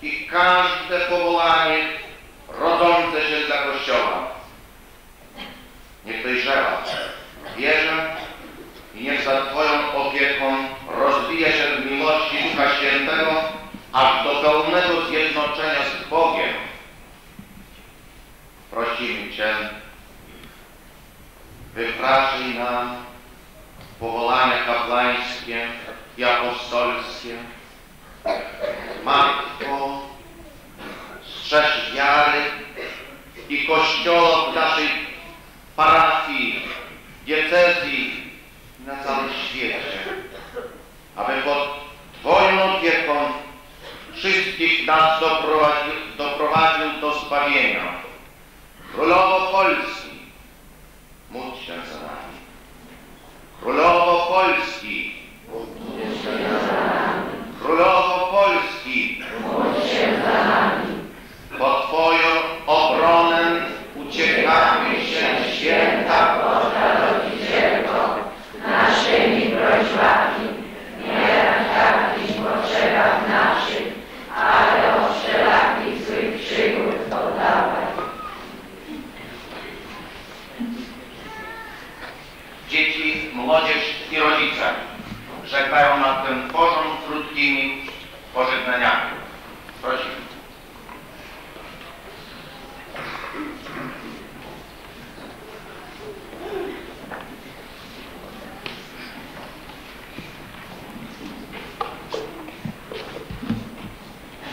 i każde powołanie rodzące się dla Kościoła. Niech dojrzewa wierzę niech za Twoją opieką rozwija się w miłości Ducha Świętego, aż do pełnego zjednoczenia z Bogiem. Prosimy Cię, wypraszyj nam powołania kapłańskie i apostolskie. Matko, strzeż wiary i Kościoła w naszej parafii, diecezji na całym świecie, aby pod Twoją opieką wszystkich nas doprowadził, doprowadził do zbawienia. Królowo Polski, módl się za nami. Królowo Polski, módl się za nami. Królowo Polski, módl się za nami. Pod Twoją młodzież i rodzice żegnają nad tym porząd krótkimi pożegnaniami. Prosimy.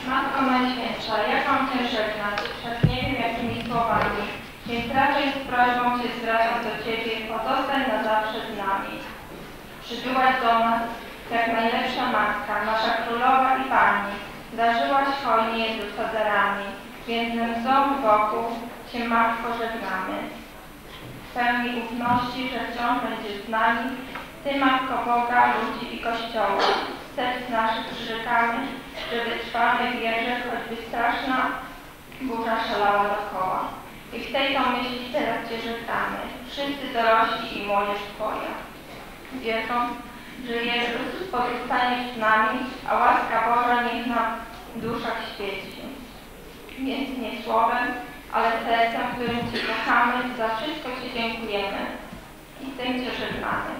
Matko Najświętsza, jak mam Cię żegnać? Choć nie wiem, jakimi słowami więc raczej z prośbą się zwracam do Ciebie, pozostań na zawsze z nami. Przybyłaś do nas jak najlepsza matka, nasza królowa i pani. Darzyłaś hojnie Jezusa darami, więc łzą wokół Cię Matko żegnamy. W pełni ufności, że wciąż będziesz z nami, Ty Matko Boga, ludzi i Kościoła. Serc naszych przyrzekamy, że wytrwamy wierze, choćby straszna burza szalała dokoła. I w tej to myśli teraz Cię wszyscy dorośli i młodzież Twoja. Wierząc, że Jezus pozostanie z nami, a łaska Boża niech nam w duszach świeci. Więc nie słowem, ale sercem, którym Cię kochamy, za wszystko Ci dziękujemy i tym Cię żegnamy.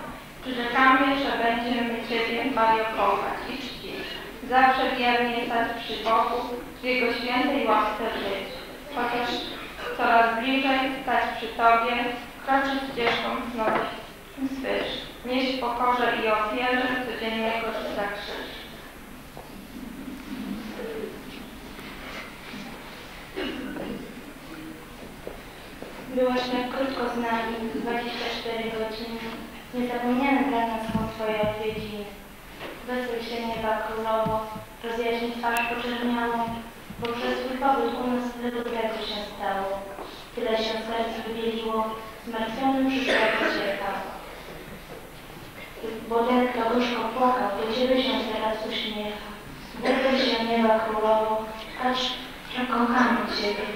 Przyrzekamy, że będziemy Ciebie, Mario, kochać i czcić. Zawsze wiernie stać przy Bogu, w Jego świętej łasce żyć. Chociaż coraz bliżej stać przy Tobie, kroczyć ścieżką znowu swyż. Nieść pokorze i ofierze codziennego życia krzyż. Byłaś tak krótko z nami, 24 godziny. Niezapomniane dla nas są Twoje odwiedziny. Wesoł się nieba królowo, rozjaśnij twarz poczerniałą, bo przez Twój pobyt u nas tyle dobrego się stało. Tyle się serc wybieliło, zmartwionym przyszła pocieka. Bo ten, kto gorzko płakał, do Ciebie się teraz uśmiecha. Wesoł się nieba królowo, że kochamy Ciebie.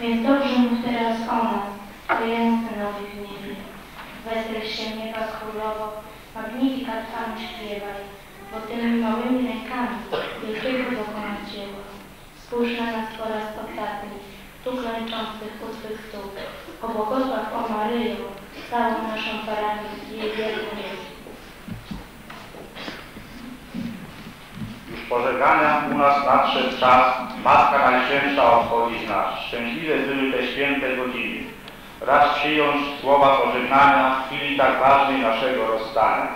Więc dobrze mów teraz o nas, Twojemu synowi w niebie. Się nieba królowo, Magnifikat Panu śpiewaj, bo tymi małymi rękami wielkiego dokona dzieła. Spójrz na nas po raz ostatni, tu klęczących u Twych stóp. O błogosław o Maryjo, całą naszą parafię i jej wielką Już pożegania u nas nadszedł czas, Matka Najświętsza odchodzi z nas. Szczęśliwe były te święte godziny. Raz przyjąć słowa pożegnania w chwili tak ważnej naszego rozstania.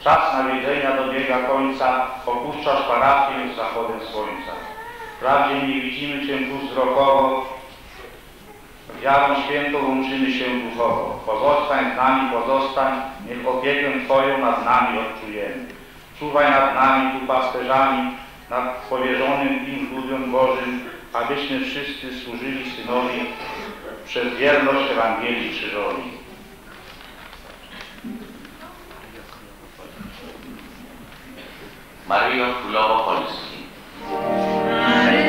Czas nawiedzenia dobiega końca, opuszczasz parafię z zachodem słońca. Wprawdzie nie widzimy Cię wzrokowo, wiarą świętą łączymy się duchowo. Pozostań z nami, pozostań, niech opiekę Twoją nad nami odczujemy. Czuwaj nad nami tu pasterzami, nad powierzonym im ludziom Bożym, abyśmy wszyscy służyli Synowi przez wierność Ewangelii Krzyżowi. Maryjo Królowo Polski. Somebody